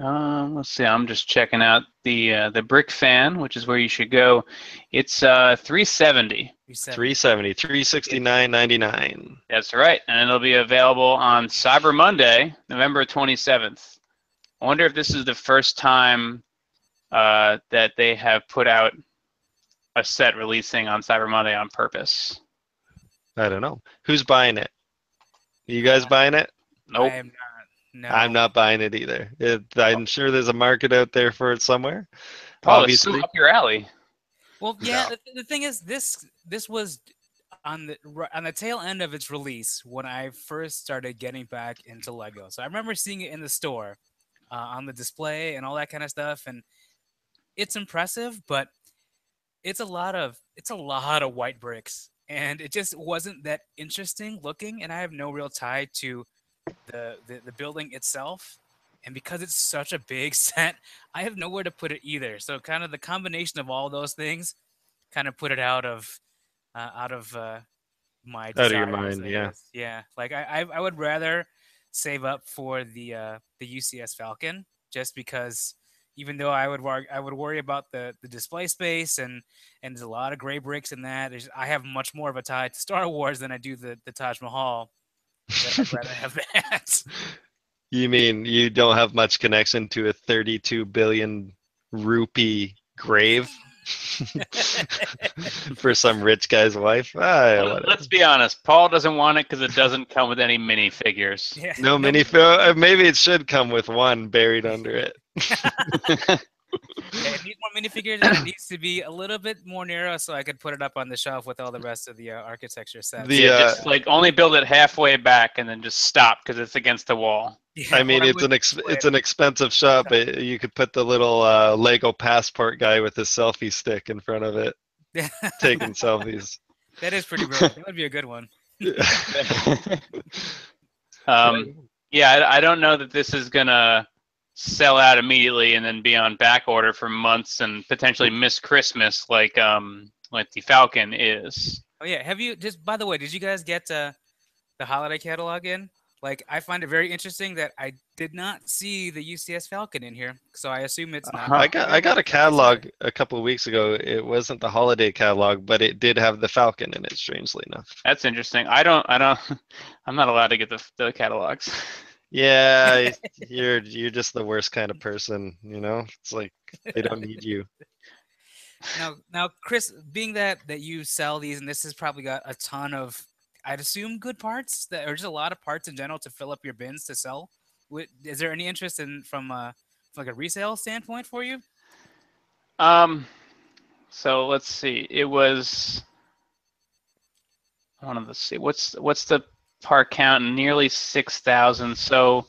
Um, let's see. I'm just checking out the uh, the Brick Fan, which is where you should go. It's uh 370. You said 370, 369.99. That's right, and it'll be available on Cyber Monday, November 27th. I wonder if this is the first time uh, that they have put out a set releasing on Cyber Monday on purpose. I don't know. Who's buying it? You guys Uh, buying it? Nope. I am not. No, I'm not buying it either. It, I'm sure there's a market out there for it somewhere. Paul, it's Obviously. up your alley. Well, yeah. No. The, the thing is, this this was on the ri- on the tail end of its release when I first started getting back into Lego. So I remember seeing it in the store, uh, on the display and all that kind of stuff, and it's impressive, but it's a lot of it's a lot of white bricks, and it just wasn't that interesting looking. And I have no real tie to the the, the building itself. And because it's such a big set, I have nowhere to put it either. So kind of the combination of all those things kind of put it out of uh, out of uh, my Out of your mind, yeah. yeah. Like I, I I would rather save up for the uh, the UCS Falcon just because even though I would wor- I would worry about the the display space and and there's a lot of gray bricks in that. there's- I have much more of a tie to Star Wars than I do the the Taj Mahal. I'd rather have that. You mean you don't have much connection to a 32 billion rupee grave for some rich guy's wife? Ah, Well, whatever. Let's be honest. Paul doesn't want it because it doesn't come with any minifigures. Yeah, No mini uh, Maybe it should come with one buried under it. Yeah, it needs more minifigures and it needs to be a little bit more narrow so I could put it up on the shelf with all the rest of the uh, architecture sets. The, yeah, uh, just like only build it halfway back and then just stop because it's against the wall. Yeah, I mean, it's an ex- it's an expensive shop. It, you could put the little uh, Lego passport guy with his selfie stick in front of it, taking selfies. that is pretty brilliant. That would be a good one. um, yeah, I, I don't know that this is gonna sell out immediately and then be on back order for months and potentially miss Christmas like um like the Falcon is. Oh yeah, have you just by the way, did you guys get uh, the holiday catalog in? Like I find it very interesting that I did not see the UCS Falcon in here, so I assume it's not. Uh-huh. I got I got a catalog a couple of weeks ago. It wasn't the holiday catalog, but it did have the Falcon in it. Strangely enough. That's interesting. I don't I don't I'm not allowed to get the the catalogs. Yeah, you're you're just the worst kind of person. You know, it's like they don't need you. Now, now, Chris, being that that you sell these, and this has probably got a ton of, I'd assume, good parts that or just a lot of parts in general to fill up your bins to sell. Would, is there any interest in from a from like a resale standpoint for you? Um, so let's see. It was. I wanted to see what's what's the part count? Nearly six thousand. So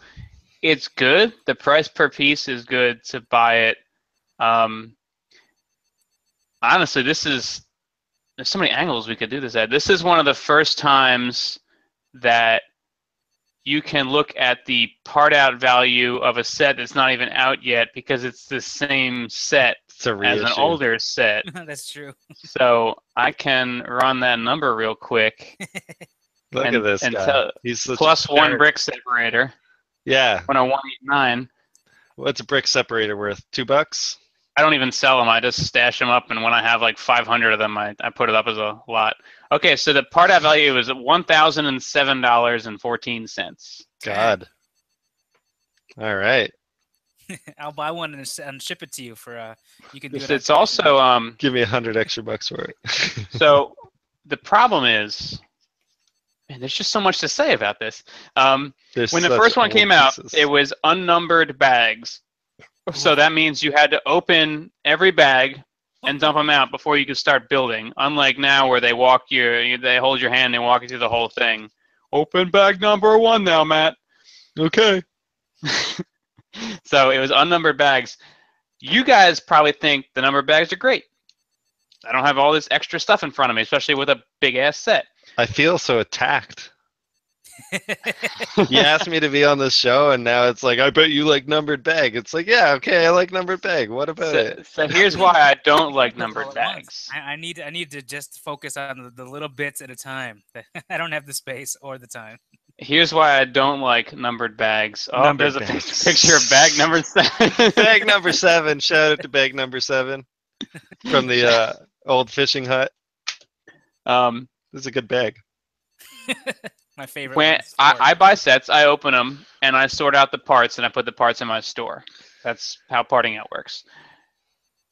it's good. The price per piece is good to buy it. Um, honestly, this is there's so many angles we could do this at. This is one of the first times that you can look at the part out value of a set that's not even out yet because it's the same set as an older set. That's true. So I can run that number real quick. Look and- at this and guy. tell- He's such a Plus one brick separator Yeah. on a 189. What's a brick separator worth? Two bucks? I don't even sell them. I just stash them up, and when I have like 500 of them, I, I put it up as a lot. Okay, so the part out value is one thousand and seven dollars and fourteen cents. God. All right. I'll buy one and, and ship it to you for uh. You can do It's, it. it's also um. Give me a hundred extra bucks for it. So the problem is, man, there's just so much to say about this. Um, when the first one old came out, it was unnumbered bags. So that means you had to open every bag and dump them out before you could start building. Unlike now, where they walk you, you- they hold your hand and walk you through the whole thing. Open bag number one now, Matt. okay. so it was unnumbered bags. You guys probably think the numbered bags are great. I don't have all this extra stuff in front of me, especially with a big ass set. I feel so attacked. You asked me to be on this show, and now it's like, I bet you like numbered bag. It's like, yeah, okay, I like numbered bag. What about So, it? so here's why I don't like numbered bags. I, I need I need to just focus on the, the little bits at a time. I don't have the space or the time. Here's why I don't like numbered bags. Oh, Numbered there's a bags. picture of bag number seven. bag number seven. Shout out to bag number seven from the uh, old fishing hut. Um, This is a good bag. My favorite. when I, I buy sets, I open them and I sort out the parts and I put the parts in my store. That's how parting out works.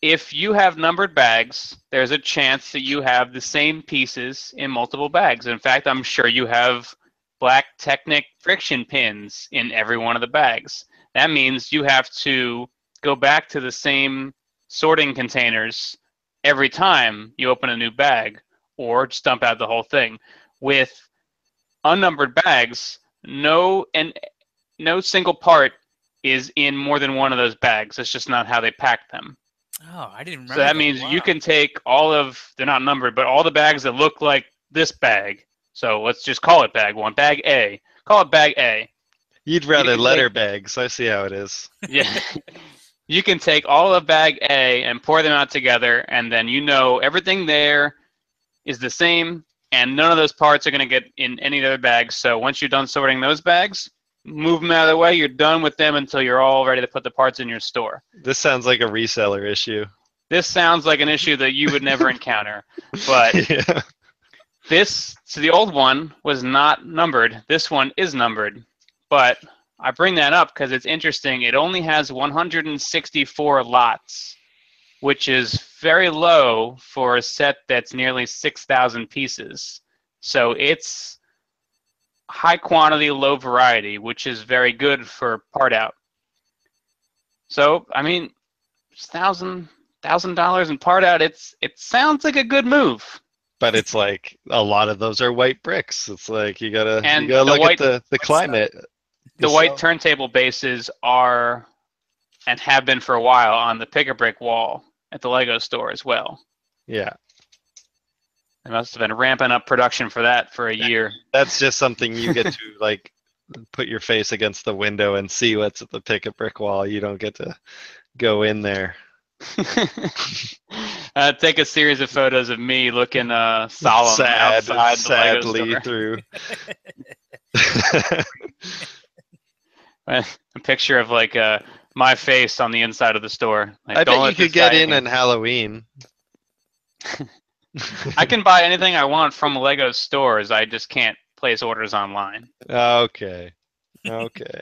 If you have numbered bags, there's a chance that you have the same pieces in multiple bags. In fact, I'm sure you have black Technic friction pins in every one of the bags. That means you have to go back to the same sorting containers every time you open a new bag or just dump out the whole thing. With unnumbered bags, no and no single part is in more than one of those bags. That's just not how they pack them. Oh, I didn't remember. So that means you can take all of they're not numbered, but all the bags that look like this bag. So let's just call it bag one, bag A. Call it bag A. You'd rather can letter take- bags. I see how it is. Yeah. you can take all of bag A and pour them out together, and then you know everything there is the same, and none of those parts are going to get in any other bags. So once you're done sorting those bags, move them out of the way. You're done with them until you're all ready to put the parts in your store. This sounds like a reseller issue. This sounds like an issue that you would never encounter, but yeah. this so the old one was not numbered this one is numbered but i bring that up because it's interesting it only has 164 lots which is very low for a set that's nearly 6000 pieces so it's high quantity low variety which is very good for part out so i mean thousand thousand dollars in part out it's it sounds like a good move But it's like a lot of those are white bricks. It's like you gotta And you gotta look white- at the, the climate. the white turntable bases are and have been for a while on the pick a brick wall at the Lego store as well. Yeah. They must have been ramping up production for that for a year. That's just something you get to like put your face against the window and see what's at the pick a brick wall. You don't get to go in there. uh, take a series of photos of me looking uh, solemn Sad, outside the Lego sadly store. through. a picture of like uh, my face on the inside of the store. Like, I "Don't bet you could get in on Halloween. I can buy anything I want from Lego stores. I just can't place orders online. okay. Okay.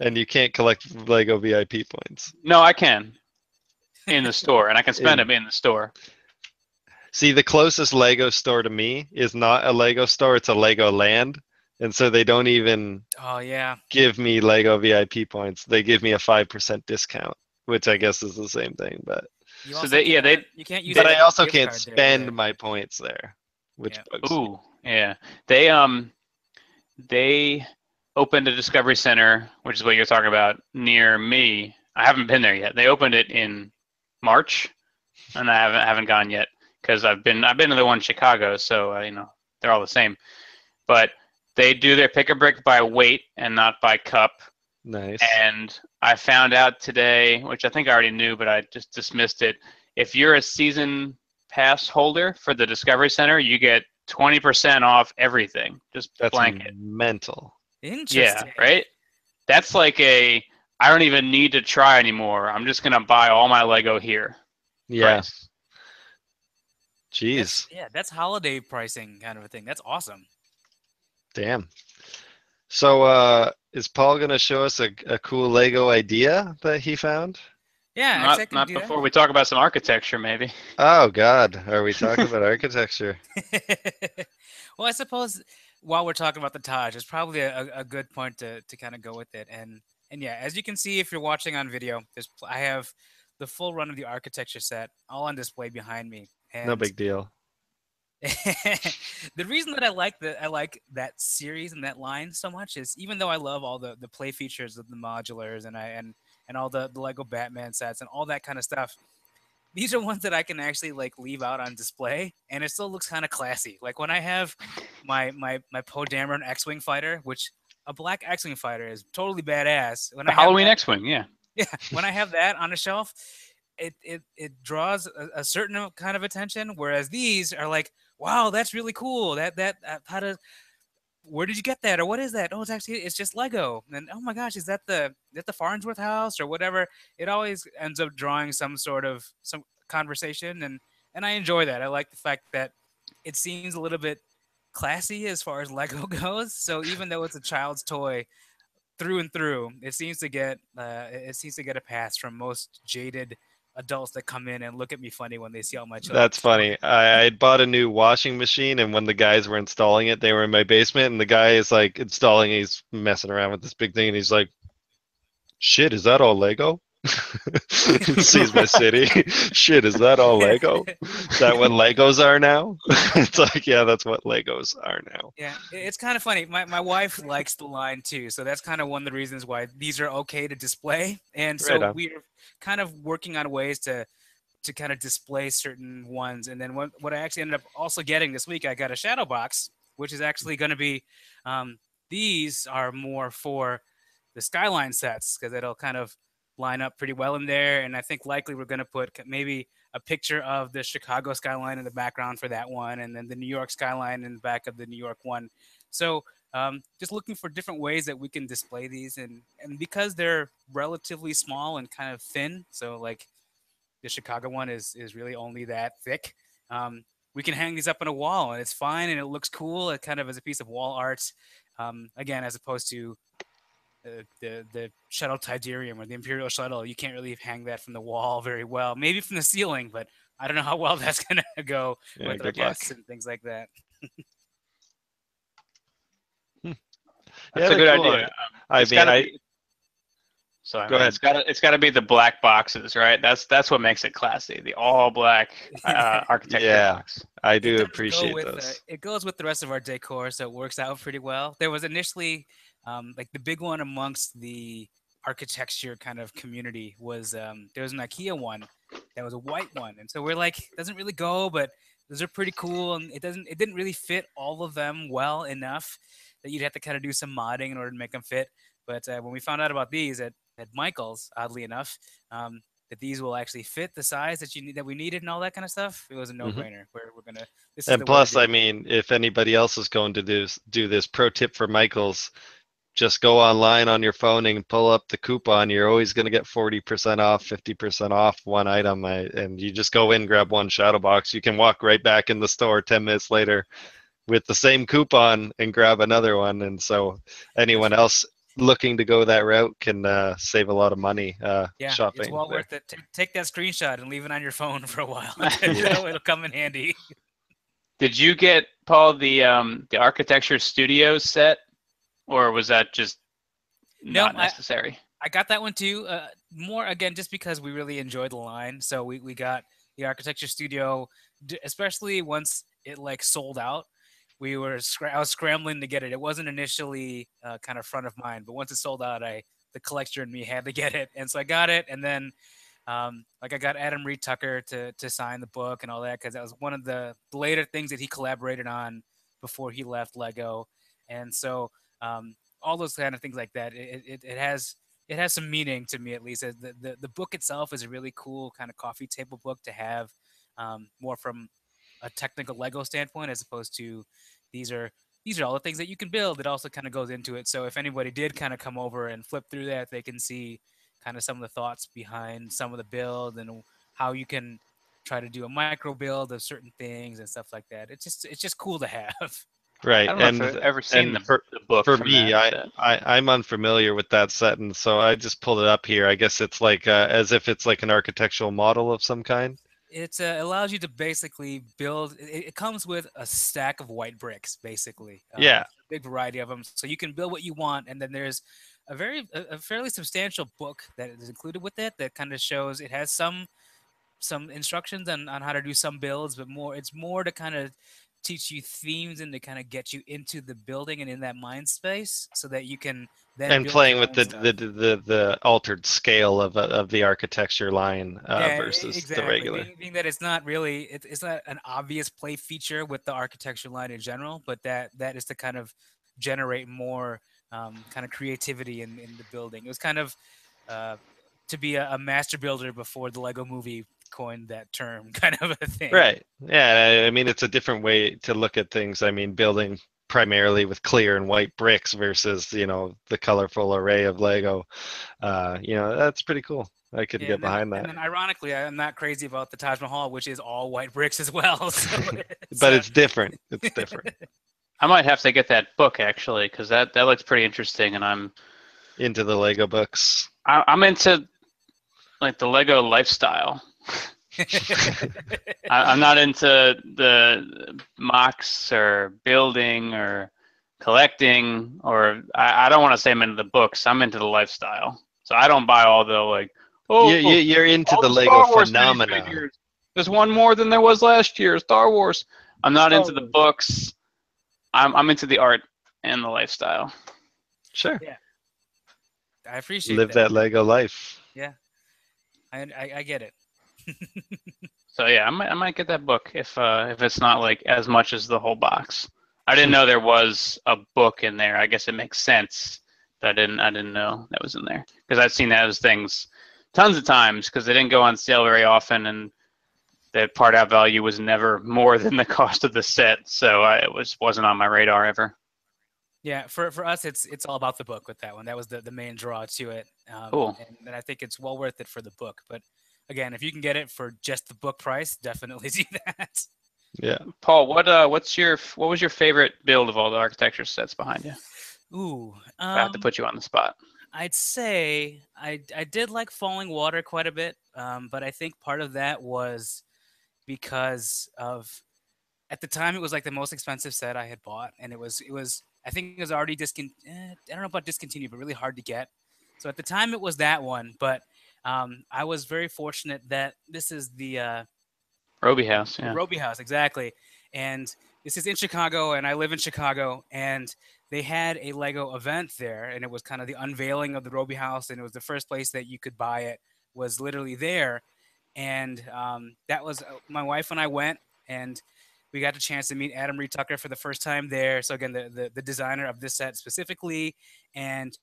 and you can't collect Lego VIP points. No, I can in the store, and I can spend In- them in the store. See, the closest Lego store to me is not a Lego store, it's a Lego land. And so they don't even Oh yeah. give me Lego VIP points. They give me a 5% discount, which I guess is the same thing. But You So they- yeah, they- you can't use. but i also can't card there spend either. my points there, which Yeah. bugs me. Ooh, yeah. They um, they opened a Discovery Center, which is what you're talking about, near me. I haven't been there yet. They opened it in March, and I haven't haven't gone yet because I've been I've been to the one in Chicago, so uh, you know they're all the same. But they do their pick a brick by weight and not by cup. Nice. And I found out today, which I think I already knew, but I just dismissed it. If you're a season pass holder for the Discovery Center, you get 20% off everything, just That's blanket. mental. Interesting. Yeah, right? That's like a, I don't even need to try anymore. I'm just going to buy all my Lego here. Yeah. Jeez. That's- yeah, that's holiday pricing kind of a thing. That's awesome. Damn. So uh is Paul gonna show us a, a cool Lego idea that he found? Yeah, not actually, I not can do before we talk about some architecture, maybe. Oh god, are we talking about architecture? well, I suppose while we're talking about the Taj, it's probably a, a good point to, to kind of go with it. And and yeah, as you can see, if you're watching on video, there's I have the full run of the architecture set all on display behind me. And No big deal. the reason that I like that I like that series and that line so much is even though I love all the the play features of the modulars and I and and all the, the Lego Batman sets and all that kind of stuff. These are ones that I can actually like leave out on display and it still looks kind of classy. Like when I have my my my Poe Dameron X-wing fighter, which a black X-wing fighter is totally badass. When The I Halloween that- X-wing, yeah. yeah when i have that on a shelf it it, it draws a, a certain kind of attention whereas these are like wow that's really cool. That that uh, how to where did you get that? Or what is that? Oh it's actually it's just lego. And oh my gosh is that the that the farnsworth house or whatever? It always ends up drawing some sort of some conversation and and i enjoy that. I like the fact that it seems a little bit classy as far as lego goes. So even though it's a child's toy through and through, it seems to get uh, it seems to get a pass from most jaded adults that come in and look at me funny when they see all my children. That's funny. I, I bought a new washing machine, and when the guys were installing it, they were in my basement, and the guy is like installing. He's messing around with this big thing, and he's like, "Shit, is that all Lego?" Sees my city. Shit, is that all Lego? Is that what Legos are now? it's like, yeah, that's what Legos are now. Yeah, it's kind of funny. My my wife likes the line too, so that's kind of one of the reasons why these are okay to display. And so Right we're kind of working on ways to to kind of display certain ones. And then what what I actually ended up also getting this week, I got a shadow box, which is actually going to be um, these are more for the skyline sets because it'll kind of line up pretty well in there. And I think likely we're going to put maybe a picture of the Chicago skyline in the background for that one, and then the New York skyline in the back of the New York one. So um, just looking for different ways that we can display these, and and because they're relatively small and kind of thin, so like the Chicago one is is really only that thick. Um, we can hang these up on a wall, and it's fine, and it looks cool. It kind of as a piece of wall art, um, again, as opposed to the, the the shuttle Tydirium or the Imperial shuttle. You can't really hang that from the wall very well. Maybe from the ceiling, but I don't know how well that's gonna go Yeah, with our good luck. guests and things like that. That's Yeah, a good cool. idea. I mean, I, be- Sorry, Go man. ahead. It's got to it's got to be the black boxes, right? That's that's what makes it classy. The all black uh, architecture Yeah. box. I do does go appreciate with, uh, those. it goes with the rest of our decor, so it works out pretty well. There was initially, um, like the big one amongst the architecture kind of community was um, there was an IKEA one that was a white one, and so we're like, doesn't really go, but those are pretty cool, and it doesn't, it didn't really fit all of them well enough that you'd have to kind of do some modding in order to make them fit. But uh, when we found out about these at, at Michael's, oddly enough, um, that these will actually fit the size that you need that we needed and all that kind of stuff, it was a no-brainer. We're, we're gonna. This Mm-hmm. And plus, I mean, if anybody else is going to do do this, pro tip for Michaels, just go online on your phone and pull up the coupon. You're always going to get 40% off, 50% off one item, I, and you just go in, grab one shadow box. You can walk right back in the store 10 minutes later with the same coupon and grab another one. And so, anyone else looking to go that route can uh, save a lot of money uh, Yeah, shopping. it's well there. worth it. Take, take that screenshot and leave it on your phone for a while. Yeah. it'll, it'll come in handy. Did you get Paul the um the architecture studio set, or was that just No, not I- necessary? I got that one too. Uh, more again, just because we really enjoyed the line. So we, we got the architecture studio, especially once it like sold out. We were scra- I was scrambling to get it. It wasn't initially uh, kind of front of mind, but once it sold out, I the collector and me had to get it, and so I got it. And then um, like I got Adam Reed Tucker to to sign the book and all that because that was one of the later things that he collaborated on before he left Lego, and so um, all those kind of things like that. It, it, it has it has some meaning to me at least. The, the the book itself is a really cool kind of coffee table book to have, um, more from a technical Lego standpoint as opposed to these are these are all the things that you can build. It also kind of goes into it. So if anybody did kind of come over and flip through that, they can see kind of some of the thoughts behind some of the build and how you can try to do a micro build of certain things and stuff like that. It's just it's just cool to have. Right, I don't know and if I've ever seen and the, for- the book. for me, that I, I, I'm unfamiliar with that set, and so I just pulled it up here. I guess it's like uh, as if it's like an architectural model of some kind. It uh, allows you to basically build. It, it comes with a stack of white bricks, basically. Um, Yeah. big variety of them, so you can build what you want. And then there's a very a, a fairly substantial book that is included with it that kind of shows it has some some instructions on, on how to do some builds, but more it's more to kind of teach you themes and to kind of get you into the building and in that mind space so that you can then and playing with the, the the the altered scale of uh, of the architecture line uh, Yeah, versus exactly. the regular. Being, being that it's not really it, it's not an obvious play feature with the architecture line in general, but that that is to kind of generate more um, kind of creativity in, in the building. It was kind of uh, to be a, a master builder before the Lego Movie coined that term, kind of a thing. Right. Yeah. I- I mean, it's a different way to look at things. I mean, building primarily with clear and white bricks versus you know the colorful array of Lego. Uh, you know, that's pretty cool. I could Yeah, get and then- behind that. And then ironically, I'm not crazy about the Taj Mahal, which is all white bricks as well. So it's, but uh, it's different. It's different. I might have to get that book actually because that that looks pretty interesting, and I'm Into the Lego books. I, I'm into like the Lego lifestyle. I, I'm not into the MOCs or building or collecting or I, I don't want to say I'm into the books. I'm into the lifestyle. So I don't buy all the like. Oh, you, you, oh, you're into all the Lego Wars phenomena. There's one more than there was last year. Star Wars. I'm not into the books. I'm I'm into the art and the lifestyle. Sure. Yeah. I appreciate Live that Lego life. I, I, I get it. So yeah, I might I might get that book if uh, if it's not like as much as the whole box. I didn't know there was a book in there. I guess it makes sense. That I didn't I didn't know that was in there because I've seen those things tons of times because they didn't go on sale very often and the part out value was never more than the cost of the set. So I, it was wasn't on my radar ever. Yeah, for, for us, it's it's all about the book with that one. That was the, the main draw to it. Um, Cool. And, and I think it's well worth it for the book. But again, if you can get it for just the book price, definitely do that. Yeah. Paul, what uh what's your what was your favorite build of all the architecture sets behind you? Ooh, I have to um, put you on the spot. I'd say I I did like Fallingwater quite a bit, um, but I think part of that was because of at the time it was like the most expensive set I had bought, and it was it was I think it was already discon eh, I don't know about discontinued, but really hard to get. So at the time it was that one, but um, I was very fortunate that this is the uh, Robie House, yeah. Robie House, exactly. And this is in Chicago, and I live in Chicago. And they had a Lego event there, and it was kind of the unveiling of the Robie House, and it was the first place that you could buy it. Was literally there, and um, that was uh, my wife and I went, and we got the chance to meet Adam Reed Tucker for the first time there. So again, the, the the designer of this set specifically, and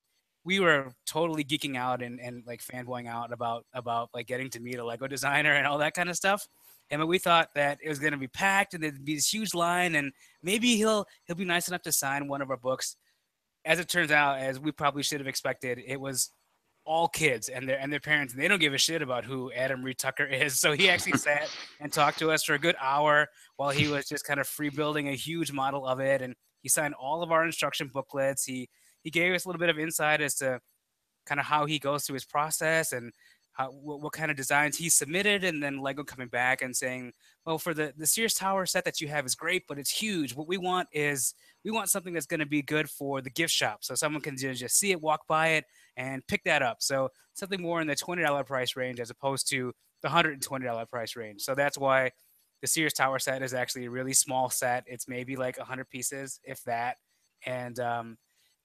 we were totally geeking out and, and like fanboying out about about like getting to meet a Lego designer and all that kind of stuff. And we thought that it was going to be packed and there'd be this huge line, and maybe he'll he'll be nice enough to sign one of our books. As it turns out, as we probably should have expected, it was all kids and their and their parents, and they don't give a shit about who Adam Reed Tucker is. So he actually sat and talked to us for a good hour while he was just kind of free building a huge model of it, and he signed all of our instruction booklets. He he gave us a little bit of insight as to kind of how he goes through his process and how, what, what kind of designs he submitted, and then Lego coming back and saying, "Well, for the the Sears Tower set that you have is great, but it's huge. What we want is we want something that's going to be good for the gift shop, so someone can ju- just see it, walk by it, and pick that up. So something more in the twenty dollar price range as opposed to the hundred and twenty dollar price range. So that's why the Sears Tower set is actually a really small set. It's maybe like hundred pieces, if that, and um,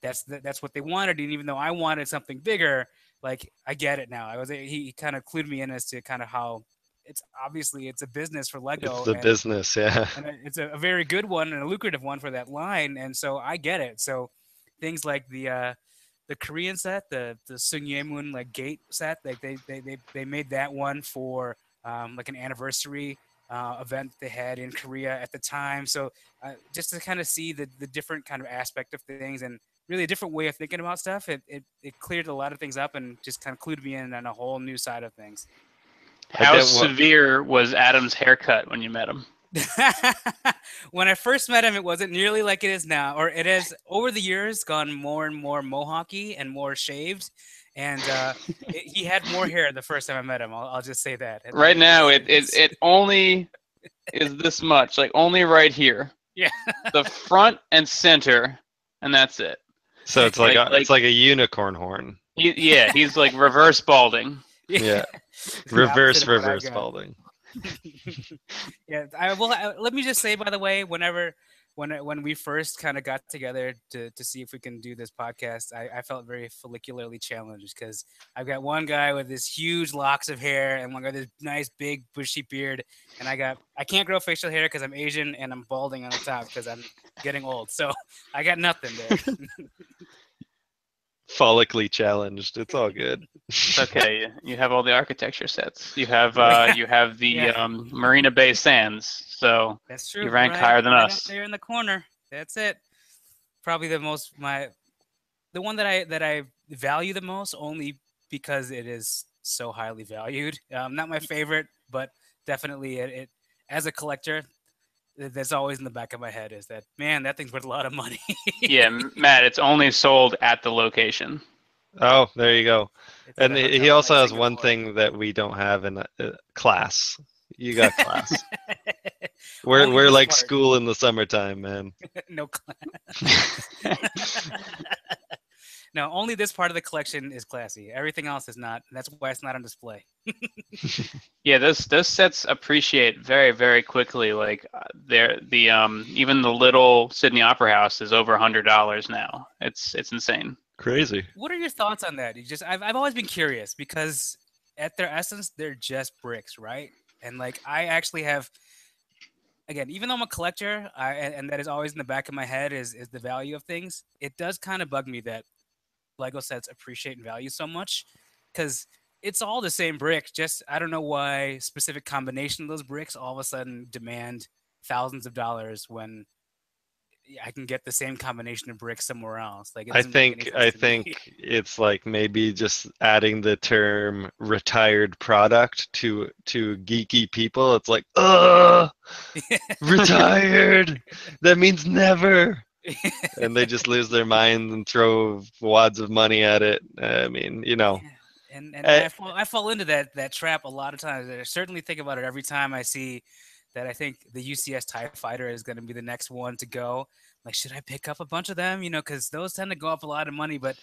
that's the, that's what they wanted. And even though I wanted something bigger, like I get it now. I was he, he kind of clued me in as to kind of how it's obviously it's a business for Lego. It's the and- business, yeah. and it's a, a very good one and a lucrative one for that line. And so I get it. So things like the uh, the Korean set, the the Sungnyemun like gate set, like they they they, they made that one for um, like an anniversary uh, event they had in Korea at the time. So uh, just to kind of see the the different kind of aspect of things and really a different way of thinking about stuff, it, it it cleared a lot of things up and just kind of clued me in on a whole new side of things. How severe was Adam's haircut when you met him? when I first met him, it wasn't nearly like it is now, or it has over the years gone more and more mohawky and more shaved. And uh, it- he had more hair the first time I met him. I'll, I'll just say that. And Right then- now, it it, it only is this much, like only right here. Yeah. the front and center, and that's it. So it's like, Like- a, like- it's like a unicorn horn. He, yeah, he's like reverse balding. Yeah. Reverse, opposite of what I reverse balding. yeah, I will. I, let me just say, by the way, whenever when when we first kind of got together to to see if we can do this podcast, I, I felt very follicularly challenged because I've got one guy with this huge locks of hair and one guy with this nice big bushy beard, and I got I can't grow facial hair because I'm Asian and I'm balding on the top because I'm getting old. So I got nothing there. Follically challenged. It's all good. It's okay. you- You have all the architecture sets. You have uh, you have the Yeah. um, Marina Bay Sands. So That's true. You rank higher than right us. Up there in the corner. That's it. Probably the most my the one that I that I value the most only because it is so highly valued. Um, not my favorite, but definitely it, it as a collector. Th- That's always in the back of my head is that man, that thing's worth a lot of money. yeah, M- Matt, it's only sold at the location. Oh, there you go. It's And a he he hotel in, also has one thing that we don't have in uh, class. You got class. we're Only we're like part. school in the summertime, man. no class. No, only this part of the collection is classy. Everything else is not. That's why it's not on display. Yeah, those those sets appreciate very very quickly. Like uh, they're the um even the little Sydney Opera House is over a hundred dollars now. It's it's insane. Crazy. What are your thoughts on that? You just I've I've always been curious because at their essence they're just bricks, right? And like I actually have again, even though I'm a collector, I and, and that is always in the back of my head is is the value of things. It does kind of bug me that Lego sets appreciate and value so much cuz it's all the same brick, just I don't know why specific combination of those bricks all of a sudden demand thousands of dollars when I can get the same combination of bricks somewhere else. Like I doesn't make any think I to me. think it's like maybe just adding the term retired product to to geeky people. It's like, uh retired. that means never. And they just lose their minds and throw wads of money at it. I mean, you know. and and Eh. I, fall, I fall into that that trap a lot of times. I certainly think about it every time I see that I think the UCS Tie Fighter is going to be the next one to go. Like, should I pick up a bunch of them? You know, because those tend to go up a lot of money, but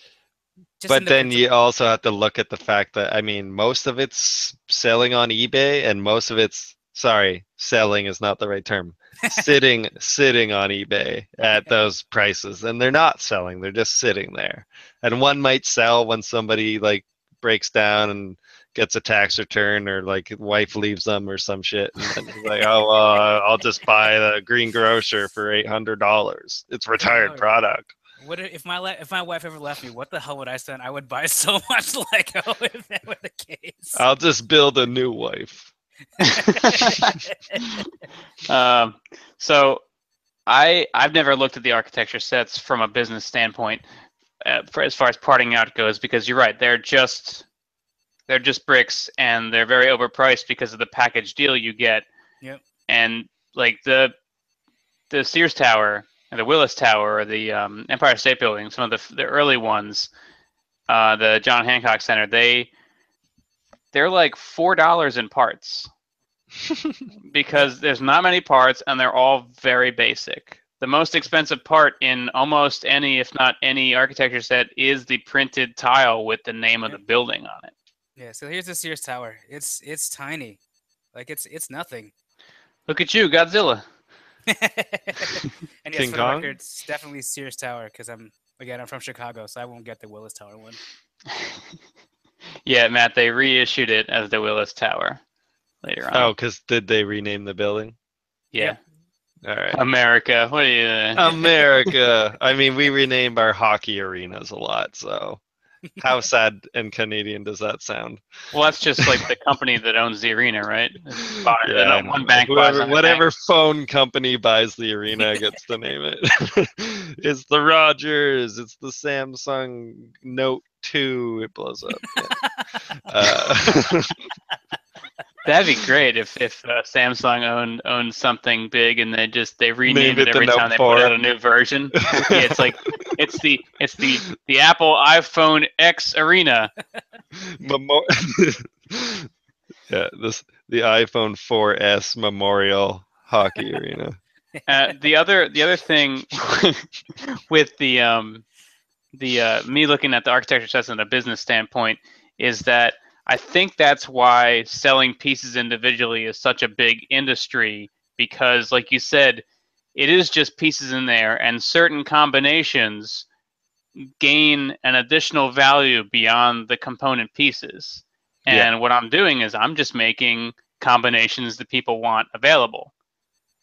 just but the then you also have to look at the fact that I mean, most of it's selling on eBay, and most of it's sorry, selling is not the right term. sitting sitting on eBay at those prices, and they're not selling; they're just sitting there. And one might sell when somebody like breaks down and gets a tax return, or like wife leaves them or some shit, and he's like, "Oh, uh, I'll just buy the green grocer for eight hundred dollars. It's retired Oh, product." what if my le- if my wife ever left me? What the hell would I spend? I would buy so much Lego if that were the case. I'll just build a new wife. um, so I I've never looked at the architecture sets from a business standpoint uh, for as far as parting out goes because you're right they're just they're just bricks and they're very overpriced because of the package deal you get. Yep. And like the the Sears Tower and the Willis Tower or the um, Empire State Building, some of the the early ones, uh, the John Hancock Center, they they're like four dollars in parts because there's not many parts and they're all very basic. The most expensive part in almost any, if not any, architecture set is the printed tile with the name of the building on it. yeah. So here's the Sears Tower. It's it's tiny, like it's it's nothing. Look at you, Godzilla. and yes, King for Kong? the record, it's definitely Sears Tower because I'm again I'm from Chicago, so I won't get the Willis Tower one. yeah, Matt, they reissued it as the Willis Tower later on. Oh, because did they rename the building? yeah. All right. America. What are you? America. I mean, we renamed our hockey arenas a lot, so how sad and Canadian does that sound? well, that's just like the company that owns the arena, right? Yeah, no, one bank buys Whoever, another whatever phone company buys the arena gets to name it. it's the Rogers. It's the Samsung Note Two. It blows up. Yeah. Uh, That'd be great if if uh, Samsung owned owned something big and they just they renamed it it the every Note time they 4. put out a new version. yeah, it's like it's the it's the the Apple iPhone X Arena. Memo- yeah, this the iPhone 4S Memorial Hockey Arena. Uh, the other the other thing with the um the uh, me looking at the architecture sets from a business standpoint is that I think that's why selling pieces individually is such a big industry because, like you said, it is just pieces in there, and certain combinations gain an additional value beyond the component pieces. And Yeah. what I'm doing is I'm just making combinations that people want available,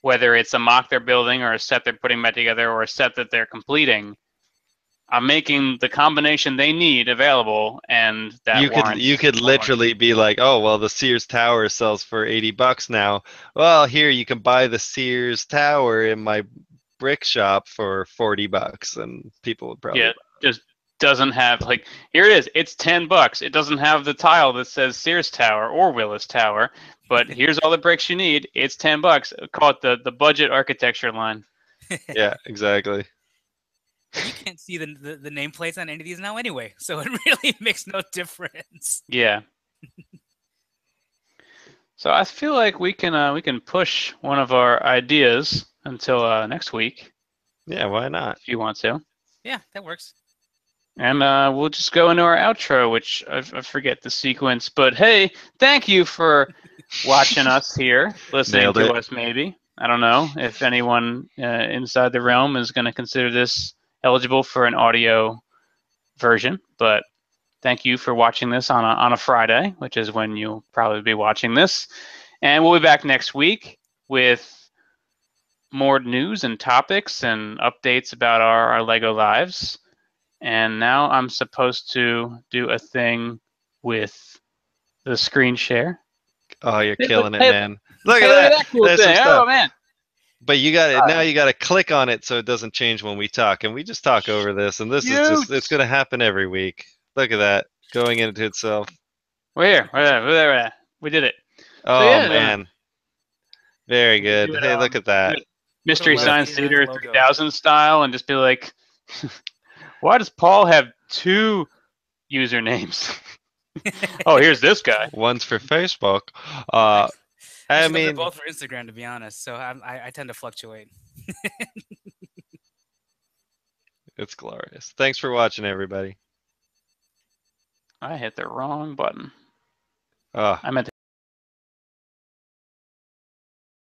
whether it's a MOC they're building or a set they're putting back together or a set that they're completing. I'm making the combination they need available, and that you could you could literally be like, oh well, the Sears Tower sells for eighty bucks now. Well, here you can buy the Sears Tower in my brick shop for forty bucks, and people would probably. Yeah, just doesn't have like here it is. It's ten bucks. It doesn't have the tile that says Sears Tower or Willis Tower, but here's all the bricks you need. It's ten bucks. Call it the the budget architecture line. yeah, exactly. You can't see the, the the nameplates on any of these now anyway, so it really makes no difference. Yeah. so I feel like we can uh, we can push one of our ideas until uh, next week Yeah, why not? if you want to. Yeah, that works. And uh, we'll just go into our outro, which I, I forget the sequence. But hey, thank you for watching us here, listening Nailed to it. us. Maybe I don't know if anyone uh, inside the realm is going to consider this eligible for an audio version. But thank you for watching this on a on a Friday, which is when you'll probably be watching this. And we'll be back next week with more news and topics and updates about our, our Lego lives. And now I'm supposed to do a thing with the screen share. Oh, you're Hey, killing look- it, hey, man. Look Hey, at that. cool There's thing. Oh man. But you got it now. You got to click on it so it doesn't change when we talk, and we just talk over this. And this is just—it's going to happen every week. Look at that going into itself. We're here. We're there. We're there. We're there. We did it. Oh yeah, man, very good. it, Hey, look um, at that. Mystery left Science Theater logo. 3000 style, and just be like, why does Paul have two usernames? oh, here's this guy. One's for Facebook. Uh, I Actually, mean, both for Instagram, to be honest. So I, I, I tend to fluctuate. it's glorious. Thanks for watching, everybody. I hit the wrong button. Oh. I meant to